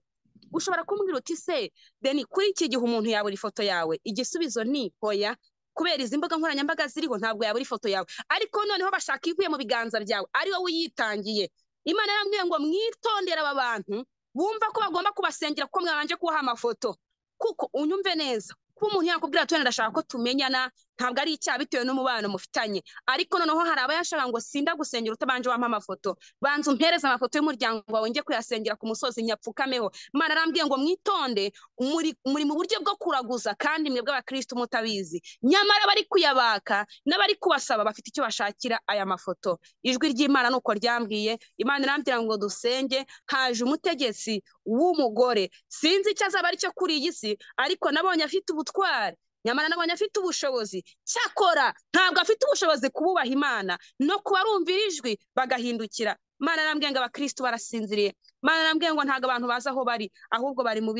Speaker 1: Ushobora kumbwira uti se deni kuri iki gihe umuntu yabura ifoto yawe? Igisubizo ni hoya kubera izi mbuga nkoranyambaga ziriho ntabwo yabura ifoto yawe. Ariko noneho bashaka ivuye mu biganza byawe ari wowe uyitangiye. Imana yambwiye ngo mwitondere aba bantu bumva ko bagomba kubasengera kuko mwabanje kubaha amafoto. Kuko unyumve neza kuba umuntu yakubwira ati ndashaka ko tumenyana ntabwo ari icyaha bitewe n'umubano mufitanye. Ariko noneho hari abayashaka ngo sinda gusengera utabanje wampa amafoto. Banza umpereze amafoto y'umuryango wawe njye kuyasengera ku musozi nyapfukameho. Imana arambwiye ngo mwitonde muri mu buryo bwo kuraguza kandi mwebwe abakristo mutabizi. Nyamara bari kuyabaka n'abari kubasaba bafite icyo bashakira aya mafoto. Ijwi ry'imana ni uko ryambwiye. Imana irambwira ngo dusenge haje umutegetsi w'umugore. Sinzi icyo azaba ari cyo kuri iyi si ariko nabonye afite ubutwari. Nyamara nabonye afite ubushobozi. Cyakora ntabwo afite ubushobozi kububaha imana. No kubarumvira ijwi bagahindukira. Imana arambwiye ngo abakristo barasinziriye. Imana arambwiye ngo ntabwo abantu bazi aho bari ahubwo bari mu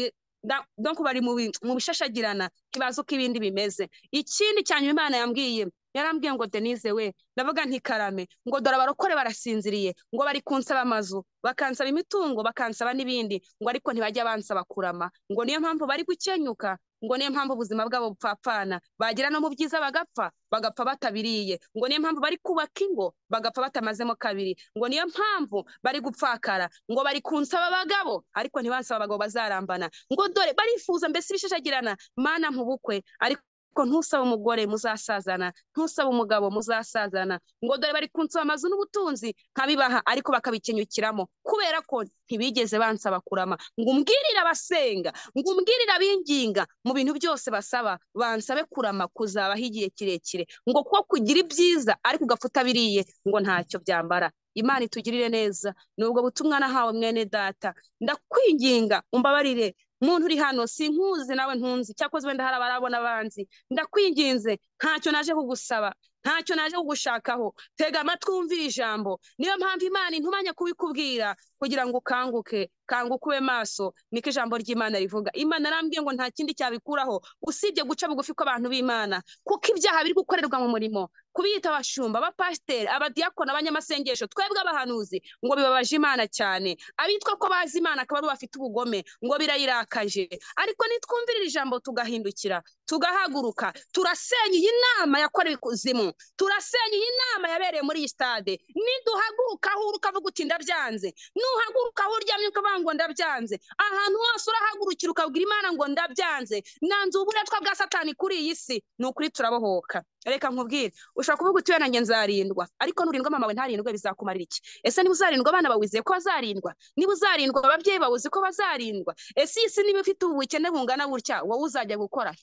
Speaker 1: donc bari mu bi- mu bishashagirana ntibazi uko ibindi bimeze. Ikindi cyane imana yambwiye yarambwiye ngo denise we ndavuga nti karame ngo dore abarokore barasinziriye ngo bari kunsaba amazu bakansaba imitungo bakansaba n'ibindi ngo ariko ntibajya bansaba kurama. Ngo niyo mpamvu bari gukenyuka ngo niyo mpamvu ubuzima bwabo bupfapfana. Bagera no mu byiza bagapfa bagapfa batabiriye. Ngo niyo mpamvu bari kubaka ingo bagapfa batamazemo kabiri. Ngo niyo mpamvu bari gupfakara. Ngo bari kunsaba abagabo ariko ntibansaba abagabo bazarambana. Ngo dore barifuza mbese ibishashagirana mana mpubukwe ariko ntusabe umugore muzasazana ntusabe umugabo muzasazana. Ngo dore bari kunsaba amazu n'ubutunzi nkabibaha ariko bakabikenyukiramo. Kubera ko ntibigeze bansaba kurama. Ngo umbwirire abasenga ngo umbwirire abinginga mu bintu byose basaba bansabe kurama kuzabaho igihe kirekire. Ngo kuko kugira ibyiza ariko ugapfa utabiriye ngo ntacyo byambara. Imana itugirire neza ni ubwo butumwa nahawe mwene data. Ndakwinginga umbabarire. Muntu uri hano sinkuzi nawe ntunzi. Cyakoze wenda hari abarabona abanzi. Ndakwinginze ntacyo naje kugusaba ntacyo naje kugushakaho. Tega amatwi wumvire ijambo niyo mpamvu imana intumanya kubikubwira. Kugira ngo ukanguke kanguka ube maso. Niko ijambo ry'imana rivuga. Imana arambwiye ngo nta kindi cyabikuraho. Usibye guca bugufi kw'abantu b'imana. Kuko ibyaha biri gukorerwa mu murimo. Kubiyita abashumba abapasiteri abadiyakoni abanyamasengesho twebwe abahanuzi ngo bibabaje imana cyane. Abitwa ko bazi imana akaba ari bafite ubugome ngo birayirakaje. Ariko nitwumvirira ijambo tugahindukira. Tugahaguruka. Turasenya iyi nama yakorewe ikuzimu turasenya iyi nama yabereye muri iyi stade. Niduhaguruka aho uri ukavuga uti ndabyanze. Nuhaguruka aho uryamye ukavuga ngo ndabyanze. Ahantu hose urahagurukira ukabwira imana ngo ndabyanze. Nanze uburetwa bwa satani kuri iyi si. Ni ukuri turabohoka. Reka nkubwire. Ushobora kuvuga uti nanjye nzarindwa. Ariko nurindwa mama we ntarindwe bizakumarira iki? Ese niba uzarindwa abana bawe? Wizeye ko bazarindwa? Niba uzarindwa ababyeyi bawe? Uzi ko bazarindwa? Ese iyi si niba ifite ubu bukene bungana gutya wowe uzajya gukora?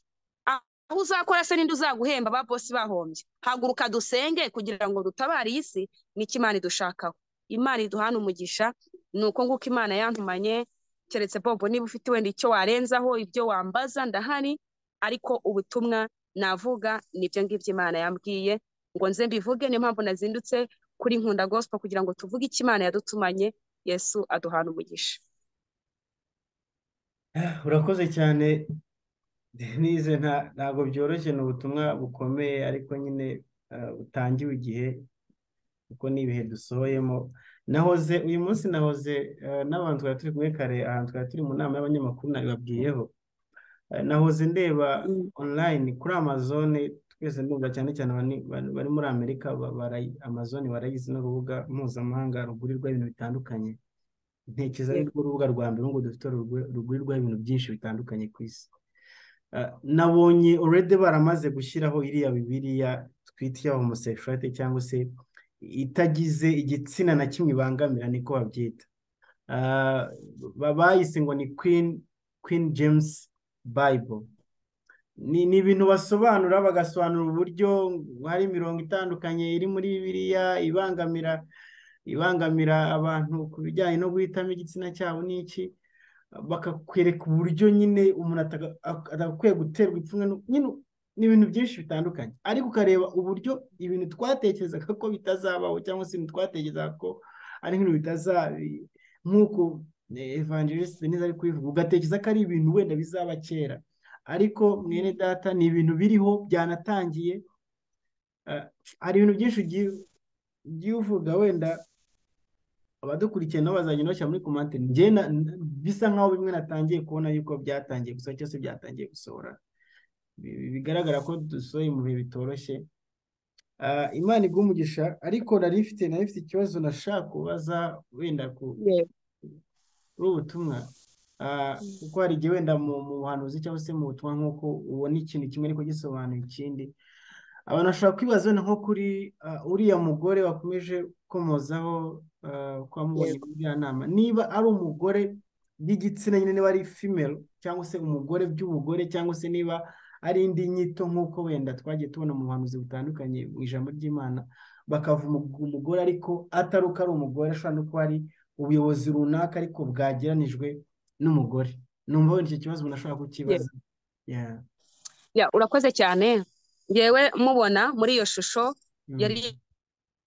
Speaker 1: Aho uzakora se ninde uzaguhemba ba bosi bahombye. Haguruka dusenge kugira ngo dutabare iyi si ni cyo imana idushakaho. Imana iduhana umugisha ni uko nguko imana yantumanye keretse bobo niba ufite wenda icyo warenzaho ibyo wambaza ndahari ariko ubutumwa navuga ni byo ngibyo imana yambwiye. Ngo nze mbivuge niyo mpamvu nazindutse kuri nkunda gospel kugira ngo tuvuge icyo imana yadutumanye yesu aduhana umugisha.
Speaker 2: Urakoze cyane. Denise ntabwo byoroshye ni ubutumwa bukomeye ariko nyine butangiwe igihe kuko ni ibihe dusohoyemo. Nahoze uyu munsi nahoze n'abantu twari turi kumwe kare ahantu twari turi mu nama y'abanyamakuru nabibabwiyeho nahoze ndeba online kuri amazone twese ndumva cyane cyane bari muri amerika amazone barayizi n'urubuga mpuzamahanga rugurirwaho ibintu bitandukanye. Ntekereza ari rwo rubuga rwa mbere ngo dufite rugurirwaho ibintu byinshi bitandukanye ku isi. Nabonye already baramaze gushyiraho iriya bibiriya twita iya homosexuality cyangwa se itagize igitsina na kimwe ibangamira niko babyita. Bayise ngo ni queen queen james bible. Ni ibintu basobanura bagasobanura uburyo hari imirongo itandukanye iri muri bibiliya ibangamira ibangamira abantu ku bijyanye no guhitamo igitsina cyabo n'iki bakakwereka uburyo nyine umuntu atagakwiye guterwa ipfunwe ni ibintu byinshi bitandukanye. Ariko ukareba uburyo ibintu twatekerezaga ko bitazabaho cyangwa se ibintu twatekerezaga ko ari nk'ibintu bitazaba nk'uko evangeliste neza ari kubivuga ugatekereza ko ari ibintu wenda bizaba kera. Ariko mwene data ni ibintu biriho byanatangiye hari ibintu byinshi ugiye uvuga wenda abadukurikiye nabo bazagenda bashyira muri komante bisa nkaho bimwe natangiye kubona yuko byatangiye gusohora cyangwa se byatangiye gusohora bigaragara ko dusohoye mu bihe bitoroshye. Imana iguha umugisha ariko nari ifite nari ifite ikibazo nashaka kubaza wenda kuri ubu butumwa. Kuko hari igihe wenda mu buhanuzi cyangwa se mu butumwa nk'uko ubona ikintu kimwe ariko gisobanuye ikindi. Abantu bashobora kwibaza nko kuri ah, uriya mugore wakomeje gukomozaho ko wamubonye
Speaker 1: Yego.
Speaker 2: mu njyanama niba ari umugore by'igitsina nyine niba ari female cyangwa se umugore by'ubugore cyangwa se niba ari indi nyito nk'uko wenda twagiye tubona mu buhanuzi butandukanye mu ijambo ry'Imana bakava umugore ariko atari uko ari umugore ashobora no kuba ari ubuyobozi runaka ariko bwageranijwe n'umugore. Numva wenda icyo kibazo umuntu ashobora kukibaza
Speaker 1: urakoze cyane. Ngewe mubona muri iyo shusho
Speaker 2: Mm.
Speaker 1: yari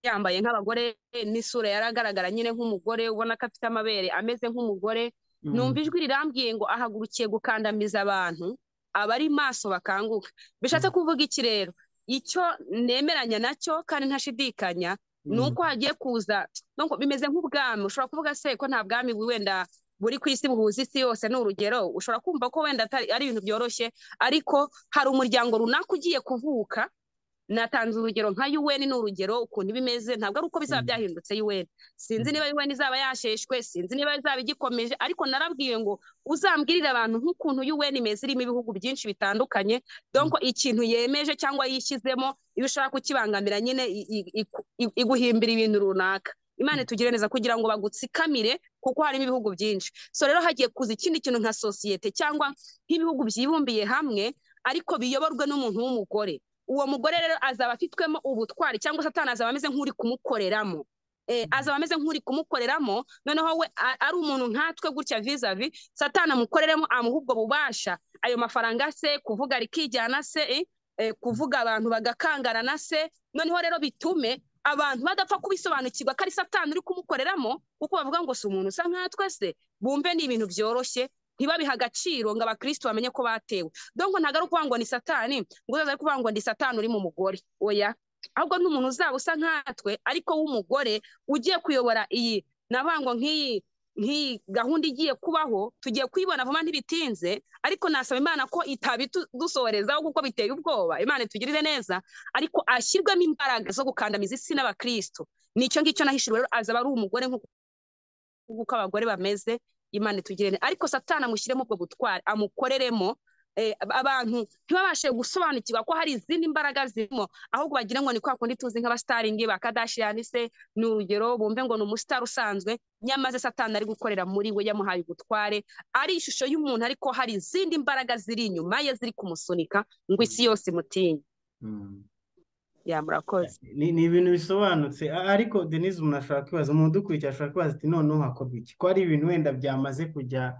Speaker 1: yambaye nk'abagore n'isura yaragaragara nyine nk'umugore ubona ko afite amabere ameze nk'umugore.
Speaker 2: Mm.
Speaker 1: numva ijwi rirambwiye ngo ahagurukiye gukandamiza abantu abari maso bakanguka. Bishatse kuvuga iki rero? Icyo nemeranya na cyo kandi ntashidikanya ni
Speaker 2: Mm.
Speaker 1: uko hagiye kuza bimeze nk'ubwami. Ushobora kuvuga se ko nta bwami wenda buri ku isi buhuza isi yose? Ni urugero ushobora kumva ko wenda ari ibintu byoroshye ariko hari umuryango runaka ugiye kuvuka natanze urugero nka UN ni urugero ukuntu bimeze ntabwo ari uko bizaba
Speaker 2: Mm.
Speaker 1: byahindutse UN. Sinzi niba UN izaba yasheshwe sinzi niba izaba igikomeje ariko narabwiwe ngo uzambwirire abantu nk'ukuntu UN imeze irimo ibihugu byinshi bitandukanye. Donc ikintu yemeje cyangwa yishyizemo iyo ushaka kukibangamira nyine iguhimbira ibintu runaka. Imana itugire neza kugira ngo bagutsikamire kuko harimo ibihugu byinshi. So rero hagiye kuza ikindi kintu nka sosiyete cyangwa nk'ibihugu byibumbiye hamwe ariko biyoborwe n'umuntu w'umugore. Uwo mugore rero azaba afitwemo ubutwari cyangwa satani azaba ameze nk'uri kumukoreramo. Eh, azaba ameze nk'uri kumukoreramo noneho we ari umuntu nkatwe gutya vizavi satani amukoreremo amuha ubwo bubasha. Ayo mafaranga se kuvuga rikijyana se eh, eh, kuvuga abantu bagakangarana se noneho rero bitume abantu badapfa kubisobanukirwa ko ari satani uri kumukoreramo kuko bavuga ngo si umuntu usa nkatwe se bumve ni ibintu byoroshye ntibabihe agaciro ngo abakristo bamenye ko batewe. Donc ntabwo ari ukuvuga ngo ni satani ngo uzaze ari kuvuga ngo ni satani uri mu mugore. Oya. Ahubwo ni umuntu uzaba usa nkatwe ariko w'umugore ugiye kuyobora iyi navuga ngo nk'iyi nk'iyi gahunda igiye kubaho tugiye kuyibona vuba ntibitinze ariko nasaba imana ko itabidusohorezaho kuko biteye ubwoba. Imana itugirire neza ariko ashyirwemo imbaraga zo gukandamiza isi n'abakristo. Nicyo ngicyo nahishuriwe rero azaba ari umugore nk'uko abagore bameze imana itugire neza ariko satani amushyiremo ubwo butwari amukoreremo eh, abantu ntibabashe gusobanukirwa ko hari izindi mbaraga zirimo. Ahubwo bagira ngo ni kwa kundi tuzi nk'abasitaringi ba kadashiyani se ni urugero bumve ngo ni umusitari usanzwe nyamaze satani ari gukorera muri we yamuhaye ubutware. Ari ishusho y'umuntu ariko hari izindi mbaraga ziri inyuma ye ziri kumusunika ngo isi yose imutinye.
Speaker 2: Mm.
Speaker 1: Ya murakoze
Speaker 2: ni ni ibintu bisobanutse. Ariko denise umuntu ashobora kwibaza umuntu udukurikira ashobora kwibaza ati noneho hakorwa iki? Ko ari ibintu wenda byamaze kujya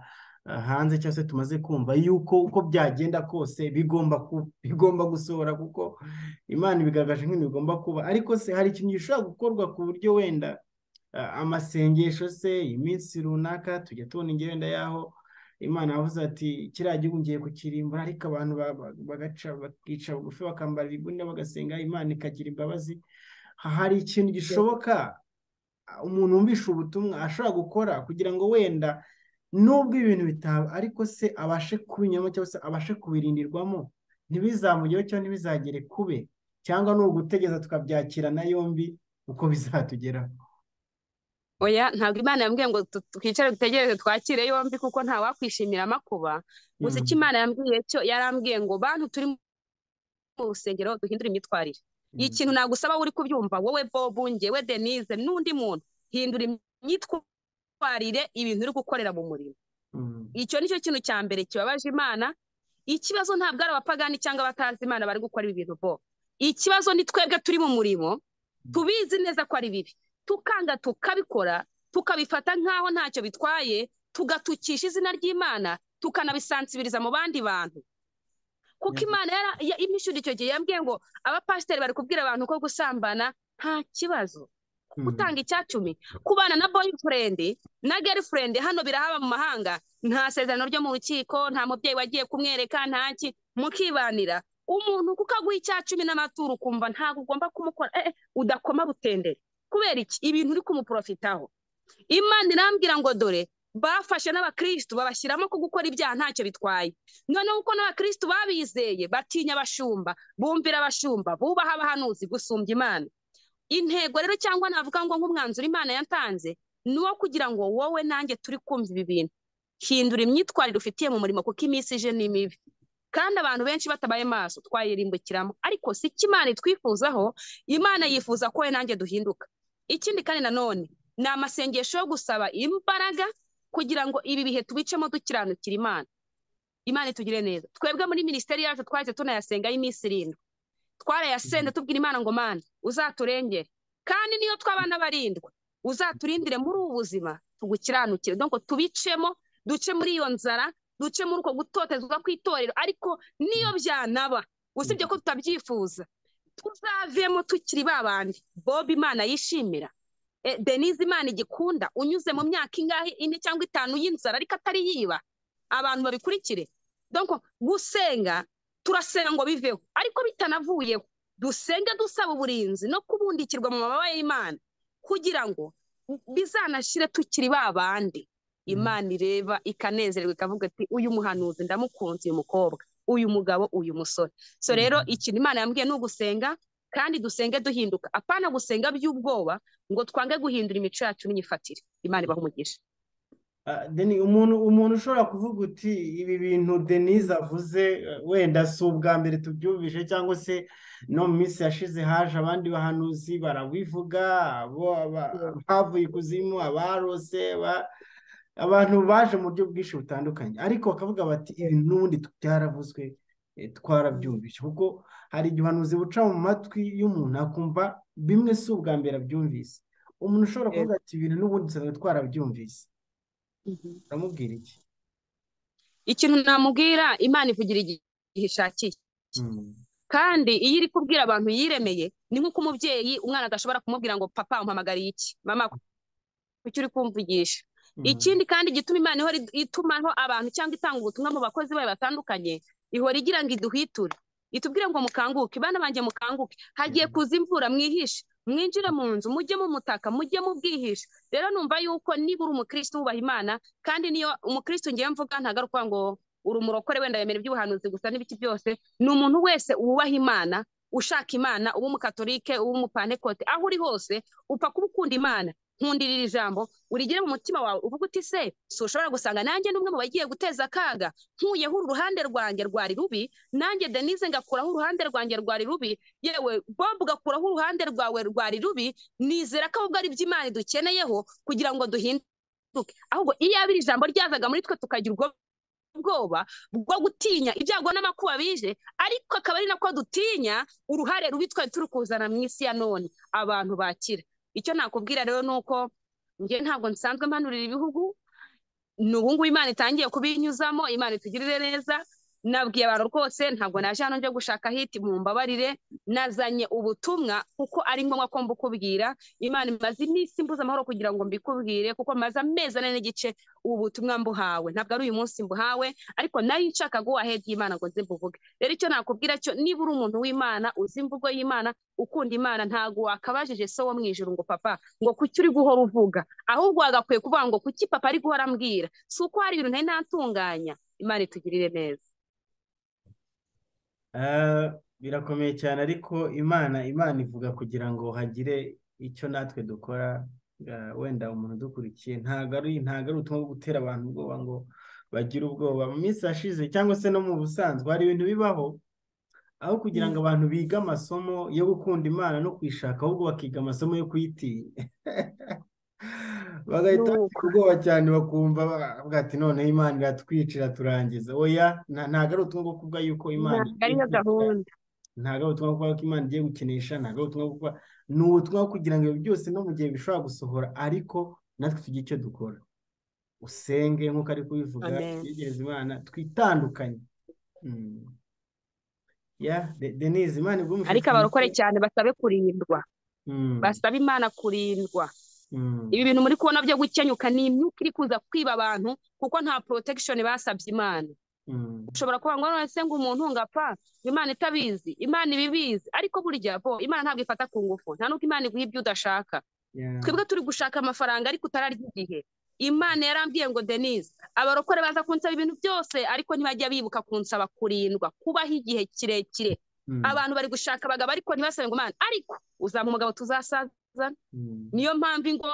Speaker 2: ah, hanze cyangwa se tumaze kumva yuko uko byagenda kose bigomba bigomba gusohora kuko imana ibigaragaje nk'ibintu bigomba kuba. Ariko se hari ikintu gishobora gukorwa ku buryo wenda ah, amasengesho se iminsi runaka tujya tubona ingero wenda y'aho imana yavuze ati kiriya gihugu ngiye kukirimbura. Ariko abantu ba- ba- bagaca bakica bugufi bakambarira imbunda bagasenga imana ikagira imbabazi. Ha- hari ikintu gishoboka umuntu wumvisha ubutumwa ashobora gukora kugira ngo wenda nubwo ibintu bitaba ariko se abashe kubinyuramo cyangwa se abashe kubirindirwamo ntibizamugeho cyangwa ntibizagere kube cyangwa ni ugutegereza tukabyakirana yombi uko bizatugeraho.
Speaker 1: Oya ntabwo imana yambwiye ngo twicare dutegereze twakire yombi kuko nta wakwishimira amakuba gusa icyo
Speaker 2: Mm.
Speaker 1: imana yambwiye cyo yarambwiye ngo bantu turi mu rusengero duhindure imyitwarire.
Speaker 2: Mm.
Speaker 1: ikintu nagusaba uri kubyumva wowe bobu njyewe denise n'undi muntu hindura imyitwarire ibintu uri gukorera mu murimo.
Speaker 2: Mm.
Speaker 1: icyo ni cyo kintu cya mbere kibabaje imana. Ikibazo ntabwo ari abapagani cyangwa abatazi imana bari gukora ibi bintu bo ikibazo ni twebwe turi mu murimo tubizi neza ko ari bibi. Tukanga tukabikora tukabifata nk'aho ntacyo bitwaye tugatukisha izina ry'imana tukanabisansibiriza mu bandi bantu. Kuko imana imishuri icyo gihe yambwiye ngo abapasiteri bari kubwira abantu ko gusambana nta kibazo. Gutanga icyacumi kubana na boyfriend na girlfriend hano birahaba mu mahanga nta sezerano ryo mu rukiko nta mubyeyi wagiye kumwereka ntaki mukibanira. Umuntu kuko aguha icyacumi n'amaturo ukumva ntabwo ugomba kumukora eh, eh, udakoma butendere kubera iki? Ibintu uri kumuprofitaho. Imana irambwira ngo dore bafashe n'abakristu babashyiramo ko gukora ibyaha ntacyo bitwaye. Noneho uko n'abakristu babizeye batinya abashumba bumvira abashumba bubaha abahanuzi gusumbya imana. Intego rero cyangwa navuga ngo nk'umwanzuro imana yatanze ni uwo kugira ngo wowe nanjye turi kumva ibi bintu. Hindura imyitwarire ufitiye mu murimo kuko iminsi ije ni mibi. Kandi abantu benshi batabaye maso twayirimbukiramo. Ariko si imana itwifuzaho? Imana yifuza ko we nanjye duhinduka. Ikindi kandi nanone ni amasengesho yo gusaba imbaraga kugira ngo ibi bihe tubicemo dukiranukira imana. Imana itugire neza. Twebwe muri minisiteri yacu twahise tunayasengaho iminsi irindwi. Twarayasenze tubwira imana ngo mana uzaturengere. Kandi niyo twaba n'abarindwa uzaturindire muri ubu buzima tugukiranukire donc tubicemo duce muri iyo nzara duce muri uko gutotezwa kw'itorero ariko niyo byanaba. Usibye ko tutabyifuza tuzavemo tukiri ba bandi. Bob imana yishimira. Eh, denise imana igikunda unyuze mu myaka ingahe? Ine cyangwa itanu y'inzara ariko atari yiba. Abantu babikurikire. Gusenga turasenga ngo biveho. Ariko bitanavuyeho. Dusenge dusaba uburinzi no kubundikirwa mu mababa y'imana kugira ngo bizanashire tukiri ba bandi. Imana ireba ikanezerwa ikavuga ati uyu muhanuzi ndamukunze uyu mukobwa. Uyu mugabo uyu musore. So rero ikintu imana yambwiye ni ugusenga kandi dusenge duhinduka. Apana gusenga by'ubwoba ngo twange guhindura imico yacu n'imyifatire. Imana ibaha umugisha.
Speaker 2: Deni umuntu umuntu ushobora kuvuga uti ibi bintu Denise avuze eh, wenda si ubwa mbere tubyumvise cyangwa se no mu minsi yashize haje abandi bahanuzi barabivuga abavuye ikuzimu abarose ba- abantu baje mu buryo bwinshi butandukanye. Ariko bakavuga bati ibi n'ubundi byaravuzwe eh, twarabyumvise. Kuko hari igihe ubuhanuzi buca mu matwi y'umuntu akumva bimwe si ubwa mbere abyumvise. Umuntu ushobora kuvuga ati ibintu n'ubundi dusanzwe twarabyumvise. Uramubwira iki?
Speaker 1: Ikintu namubwira imana ivugira igihe ishakiye.
Speaker 2: Mm.
Speaker 1: kandi iyo iri kubwira abantu yiremeye ni nk'uko umubyeyi umwana adashobora kumubwira ngo papa umpamagariye iki? Mama kuki uri kumvugisha. Ikindi kandi gituma imana ihora itumaho abantu cyangwa itanga ubutumwa mu bakozi bayo batandukanye ihora igira ngo iduhiture. Itubwire ngo mukanguke bana banjye mukanguke. Hagiye kuza imvura mwihishe. Mwinjire mu nzu mujye mu mutaka mujye mu bwihishe. Rero numva yuko niba uri umukristo wubaha imana kandi niyo umukristo ngiye mvuga ukuvuga ngo uri umurokore wenda yemera iby'ubuhanuzi gusa n'ibiki byose ni umuntu wese wubaha imana ushaka imana uba umukatolike uba umupantekote aho uri hose upfa kuba ukunda imana. Nkundira iri jambo urigire mu mutima wawe uvuga uti se si ushobora gusanga nanjye n'umwe mu bagiye guteza akaga? Nkuyeho uruhande rwanjye rwari rubi? Nanjye denise ngakuraho uruhande rwanjye rwari rubi? Yewe bob ugakuraho uruhande rwawe rwari rubi? Nizera ko ahubwo ari byo imana idukeneyeho kugira ngo duhinduke. Ahubwo iyo iri jambo ryazaga muri twe tukagira ubwo ubwoba bwo gutinya ibyago n'amakuba bije ariko akaba ari nako dutinya uruhare rubi twari turi kuzana mu isi ya none abantu bakira icyo nakubwira rero ni uko njye ntabwo nsanzwe mpanurira ibihugu ni ubu ngubu imana itangiye kubinyuzamo imana itugirire neza nabwiye abantu rwose ntabwo naje hano njya gushaka hiti mu mbabarire. Nazanye ubutumwa kuko ari ngombwa ko mbukubwira. Imana imaze iminsi mbuze amahoro kugira ngo mbikubwire kuko maze amezi ane n'igice ubu butumwa mbuhawe. Ntabwo ari uyu munsi mbuhawe ariko nari nshaka guha hedi y'imana ngo nze rero icyo nakubwira cyo niba uri umuntu w'imana uzi imvugo y'imana ukunda imana ntabwo wakabajije so wo mu ijuru ngo papa ngo kuki uri guhora uvuga? Ahubwo wagakwiye kuvuga ngo kuki papa ari guhora ambwira? Si uko hari ibintu ntari natunganya imana itugirire neza.
Speaker 2: Birakomeye cyane ariko imana imana ivuga kugira ngo hagire icyo natwe dukora ah, wenda umuntu udukurikiye ntabwo ari ntabwo ari ubutumwa bwo gutera abantu ubwoba ngo bagire ubwoba. Mu minsi yashize cyangwa se no mu busanzwe hari ibintu bibaho aho kugira ngo abantu bige amasomo yo gukunda imana no kuyishaka ahubwo bakiga amasomo yo kuyitinya. bagahita bagira ubwoba cyane bakumva bavuga ati noneho imana iratwicira turangiza. Oya nta- ntabwo ari ubutumwa bwo kuvuga yuko imana
Speaker 1: ariyo gahunda.
Speaker 2: Ntabwo ari ubutumwa bwo kuvuga ko imana igiye gukinisha ntabwo ari ubutumwa bwo kuvuga ni ubutumwa bwo kugira ngo ibyo byose no mu gihe bishobora gusohora ariko natwe tugire icyo dukora. Usenge nk'uko ari kubivuga twegereze imana twitandukanye. Mm. ya De- denise imana iguhe
Speaker 1: ariko abarokore cyane basabe kurindwa.
Speaker 2: Mm,
Speaker 1: basaba imana kurindwa. Ibi bintu muri kubona byo gukenyuka ni imyuka iri kuza kwiba abantu kuko nta protection basabye imana.
Speaker 2: Mm,
Speaker 1: ushobora kuvuga ngo none se ngo umuntu ngapfa imana itabizi imana ibibizi. Ariko burya bo imana ntabwo ifata ku ngufu. Nta n'uko imana iguha ibyo udashaka. Twebwe turi gushaka amafaranga ariko utararya igihe. Imana yarambwiye ngo denise abarokore baza kunsaba ibintu byose ariko ntibajya bibuka kunsaba kurindwa kubaho igihe kirekire.
Speaker 2: Mm,
Speaker 1: abantu bari gushaka abagabo ariko ntibasabe ngo mana ariko uzaba umugabo tuzasazana
Speaker 2: mm,
Speaker 1: niyo mpamvu ngo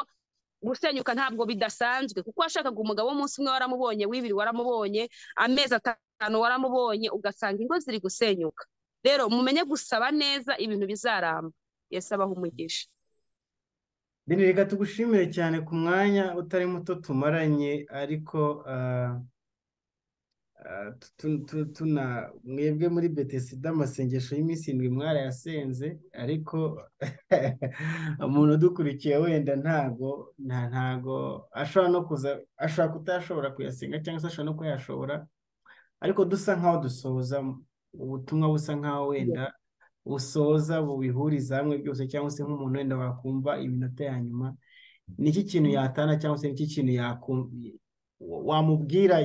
Speaker 1: gusenyuka ntabwo bidasanzwe kuko washakaga umugabo w'umunsi umwe waramubonye w'ibiri waramubonye amezi atanu waramubonye ugasanga ingo ziri gusenyuka. Rero mumenye gusaba neza ibintu bizaramba. Abaha umugisha.
Speaker 2: Reka tugushimire cyane ku mwanya utari muto tumaranye ariko ah, tuna mwebwe muri betesida amasengesho y'iminsi irindwi mwarayasenze ariko umuntu udukurikiye wenda ntago nta ntago ashobora no kuza ashobora kutayashobora kuyasenga cyangwa se ashobora no kuyashobora ariko dusa nkaho dusoza ubutumwa busa nkaho wenda busoza bubihuriza hamwe byose cyangwa se nk'umuntu wenda wakumva iminota ya nyuma ni iki kintu yatana cyangwa se ni iki kintu wamubwira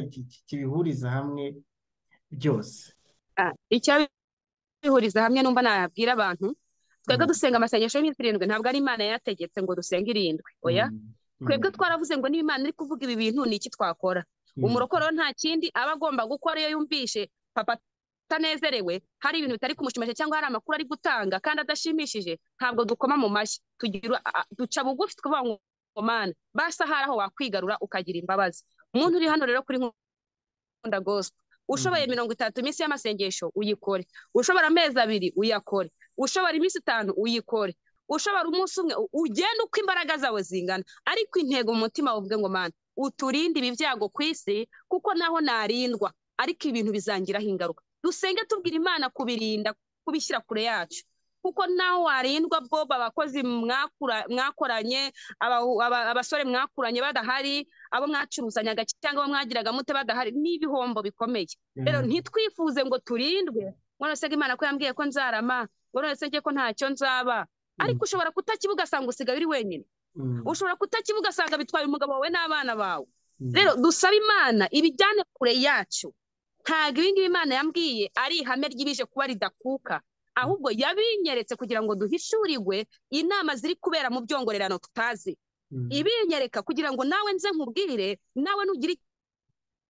Speaker 2: kibihuriza hamwe byose
Speaker 1: Ah, icyabihuriza hamwe numva nabwira abantu twebwe
Speaker 2: Mm.
Speaker 1: dusenga amasengesho y'iminsi irindwi ntabwo ari imana yategetse ngo dusenge irindwi oya
Speaker 2: Mm.
Speaker 1: twebwe
Speaker 2: Mm.
Speaker 1: twaravuze ngo niba imana iri kuvuga ibi bintu ni iki twakora
Speaker 2: Mm.
Speaker 1: umurokoro nta kindi aba agomba gukora iyo yumvishe papa atanezerewe hari ibintu bitari kumushimisha cyangwa hari amakuru ari gutanga kandi adashimishije ntabwo dukoma mu mashyi tugira duca bugufi tukavuga ngo mana basi ahari aho wakwigarura ukagira imbabazi umuntu uri hano rero kuri nkunda gospel ushoboye mirongo itatu iminsi y'amasengesho uyikore. Ushobora amezi abiri uyakore. Ushobora iminsi itanu uyikore. Ushobora umunsi umwe u- ugende uko imbaraga zawe zingana. Ariko intego mu mutima uvuge ngo mana uturinde ibi byago ku isi kuko naho narindwa. Ariko ibintu bizangiraho ingaruka. Dusenge tubwira imana kubirinda kubishyira kure yacu. Kuko naho warindwa bob abakozi mwakoranye aba- aba- abasore mwakuranye badahari abo mwacuruzanyaga cyangwa abo mwagiraga mute badahari ni ibihombo bikomeye rero
Speaker 2: Mm.
Speaker 1: ntitwifuze ngo turindwe none se imana ko yambwiye ko nzarama ngo none se njye ko ntacyo nzaba ariko ushobora kutakiba ugasanga usigaye uri wenyine
Speaker 2: Mm.
Speaker 1: ushobora kutakiba ugasanga bitwaye umugabo wawe n'abana bawe
Speaker 2: Mm.
Speaker 1: rero dusabe imana ibijyane kure yacu ntabwo ibi ngibi imana yambwiye ari ihame ry'ibije kuba ridakuka ahubwo yabinyeretse kugira ngo duhishurirwe inama ziri kubera mu byongorerano tutazi
Speaker 2: Mm.
Speaker 1: Ibinyereka kugira ngo nawe nze nkubwire nawe nugira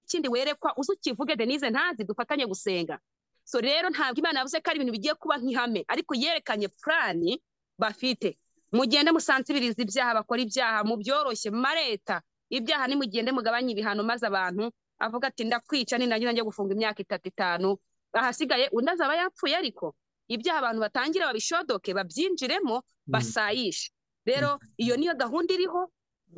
Speaker 1: ikindi werekwa uze ukivuge denise ntazi dufatanye gusenga. So rero ntabwo imana yavuze ko ari ibintu bigiye kuba nk'ihame. Ariko yerekanye purani bafite. Mugende musansibiriza ibyaha bakora ibyaha mu byoroshye mu mareta ibyaha nimugende mugabanye ibihano maze abantu avuga ati ndakwica nindangira njya gufunga imyaka itatu itanu. Ahasigaye undi azaba yapfuye ariko ibyaha abantu batangira babishodoke babyinjiremo basayishe. Rero iyo niyo gahunda iriho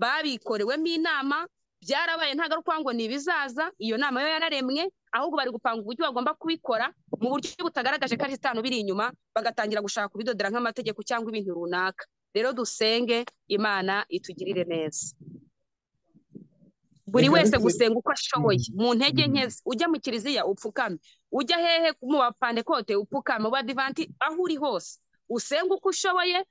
Speaker 1: babikorewemo inama byarabaye ntabwo ari ukuvuga ngo ni ibizaza iyo nama yo yararemwe ahubwo bari gupanga uburyo bagomba kubikora mu buryo butagaragaje ko ari sitanu biri inyuma bagatangira gushaka kubidodera nk'amategeko cyangwa ibintu runaka. Rero dusenge imana itugirire neza. Buri wese gusenga uko ashoboye.
Speaker 2: Mhm.
Speaker 1: mu ntege nke ujya mu kiliziya upfukame. Ujya hehe mu bapandekote upfukame. Mu badivanti aho uri hose. Usenga uko ushoboye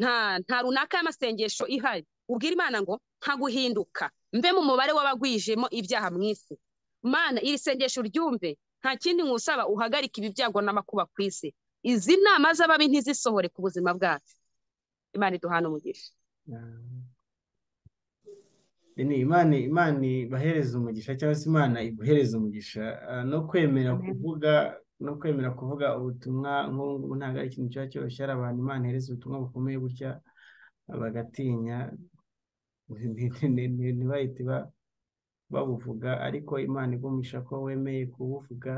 Speaker 1: nta nta runaka y'amasengesho ihari. Ubwira imana ngo nta guhinduka mbe mu mubare w'abagwijemo ibyaha mu isi. Mana iri sengesho ryumve nta kindi nkusaba uhagarike ibi byago n'amakuba ku isi. Izi nama z'ababi ntizisohore ku buzima bwacu. Imana iduhana umugisha.
Speaker 2: Ni imana imana ibahereza umugisha cyangwa se imana iguhereza umugisha. Ah, no kwemera kuvuga no kwemera kuvuga ubutumwa nk'ubu ngubu ntabwo ari ikintu kiba cyoroshye hari abantu imana ihereza ubutumwa bukomeye gutya bagatinya nti- nti- nti- ntibahite ba- babuvuga. Ariko imana igumisha ko wemeye kubuvuga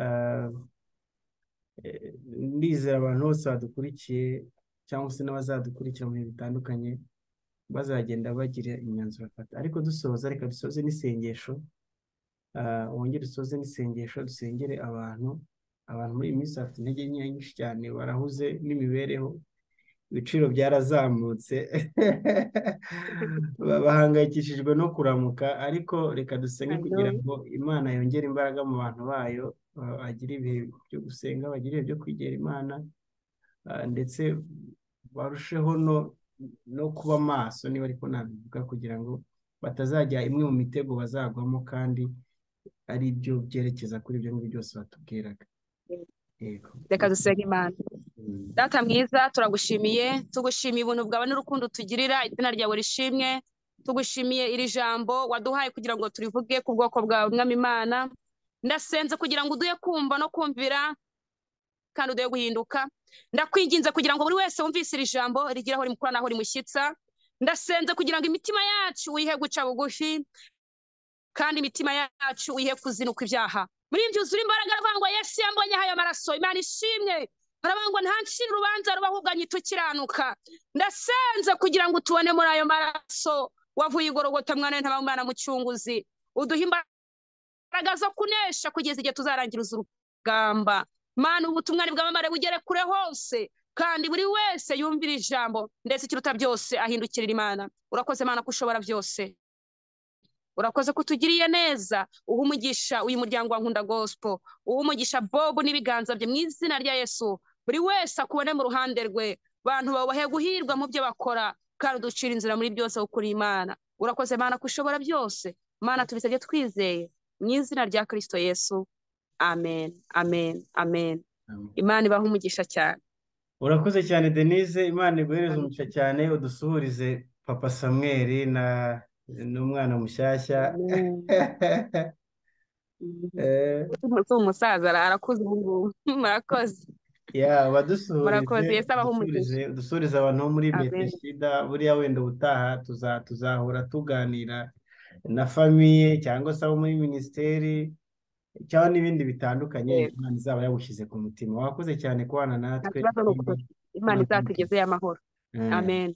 Speaker 2: eh, ndizera abantu bose badukurikiye cyangwa se n'abazadukurikira mu bihe bitandukanye bazagenda bagira imyanzuro bafata. Ariko dusoza reka dusoze n'isengesho Ah, wongere usoze n'isengesho dusengere abantu abantu muri iyi minsi bafite intege nke nyinshi cyane barahuze n'imibereho ibiciro byarazamutse. Ba- bahangayikishijwe no kuramuka ariko reka dusenge kugira ngo imana yongere imbaraga mu bantu bayo bagire ibihe byo gusenga bagire ibihe byo kwegera imana ah, ndetse barusheho no kuba maso niba ariko nabivuga kugira ngo batazajya imwe mu mitego bazagwamo kandi ari byo byerekeza kuri ibyo ngibyo byose batubwiraga.
Speaker 1: Reka dusenge imana.
Speaker 2: Mm.
Speaker 1: data mwiza turagushimiye. Tugushimiye ubuntu bwawe n'urukundo tugirira. Izina ryawe rishimwe. Tugushimiye iri jambo waduhaye kugira ngo turivuge ku bwoko bwawe mwami imana. Ndasenze kugira ngo uduhe kumva no kumvira kandi uduhe guhinduka. Ndakwinginze kugira ngo buri wese wumvise iri jambo rigire aho rimukura n'aho rimushyitsa. Ndasenze kugira ngo imitima yacu uyihe guca bugufi kandi imitima yacu uyihe kuzinuka ibyaha. Muri ibyo uzura imbaraga aravuga ngo yesu yambonyeho ayo maraso. Imana ishimwe aravuga ngo ntancire urubanza rubaho uganye tukiranuka. Ndasenze kugira ngo tubone muri ayo maraso. Wavuye igorogota mwana ntaba mwana mucunguzi. Uduhe imbaraga zo kunesha kugeza igihe tuzarangiriza urugamba. Mana ubutumwa bwamamare bugere kure hose. Kandi buri wese yumvira ijambo ndetse ikiruta byose ahindukirira imana. Urakoze mana ko ushobora byose. Urakoze ko utugiriye neza. Uha umugisha uyu muryango wa nkunda gospel. Uha umugisha bob n'ibiganza bye mu izina rya yesu. Buri wese akubone mu ruhande rwe. Bantu babahe guhirwa mu byo bakora kandi uducira inzira muri byose ukuri imana. Urakoze mana ko ushobora byose. Mana tubisabye twizeye. Mu izina rya kirisito yesu. Amen. Amen. Amen. Imana ibaha umugisha cyane.
Speaker 2: Urakoze cyane denise. Imana iguhereze umugisha cyane. Udusuhurize papa samweri na n'umwana mushyashya
Speaker 1: umusaza arakuze ubu ngubu murakoze umugisha.
Speaker 2: dusuhurize abantu bo muri meteshida buriya wenda ubutaha tuza- tuzahora tuganira na famiye cyangwa se abo muri minisiteri cyangwa n'ibindi bitandukanye imana izaba yagushyize ku mutima. Wakoze cyane kubana natwe.
Speaker 1: Imana izatugezeyo amahoro.
Speaker 2: Mm.
Speaker 1: amen.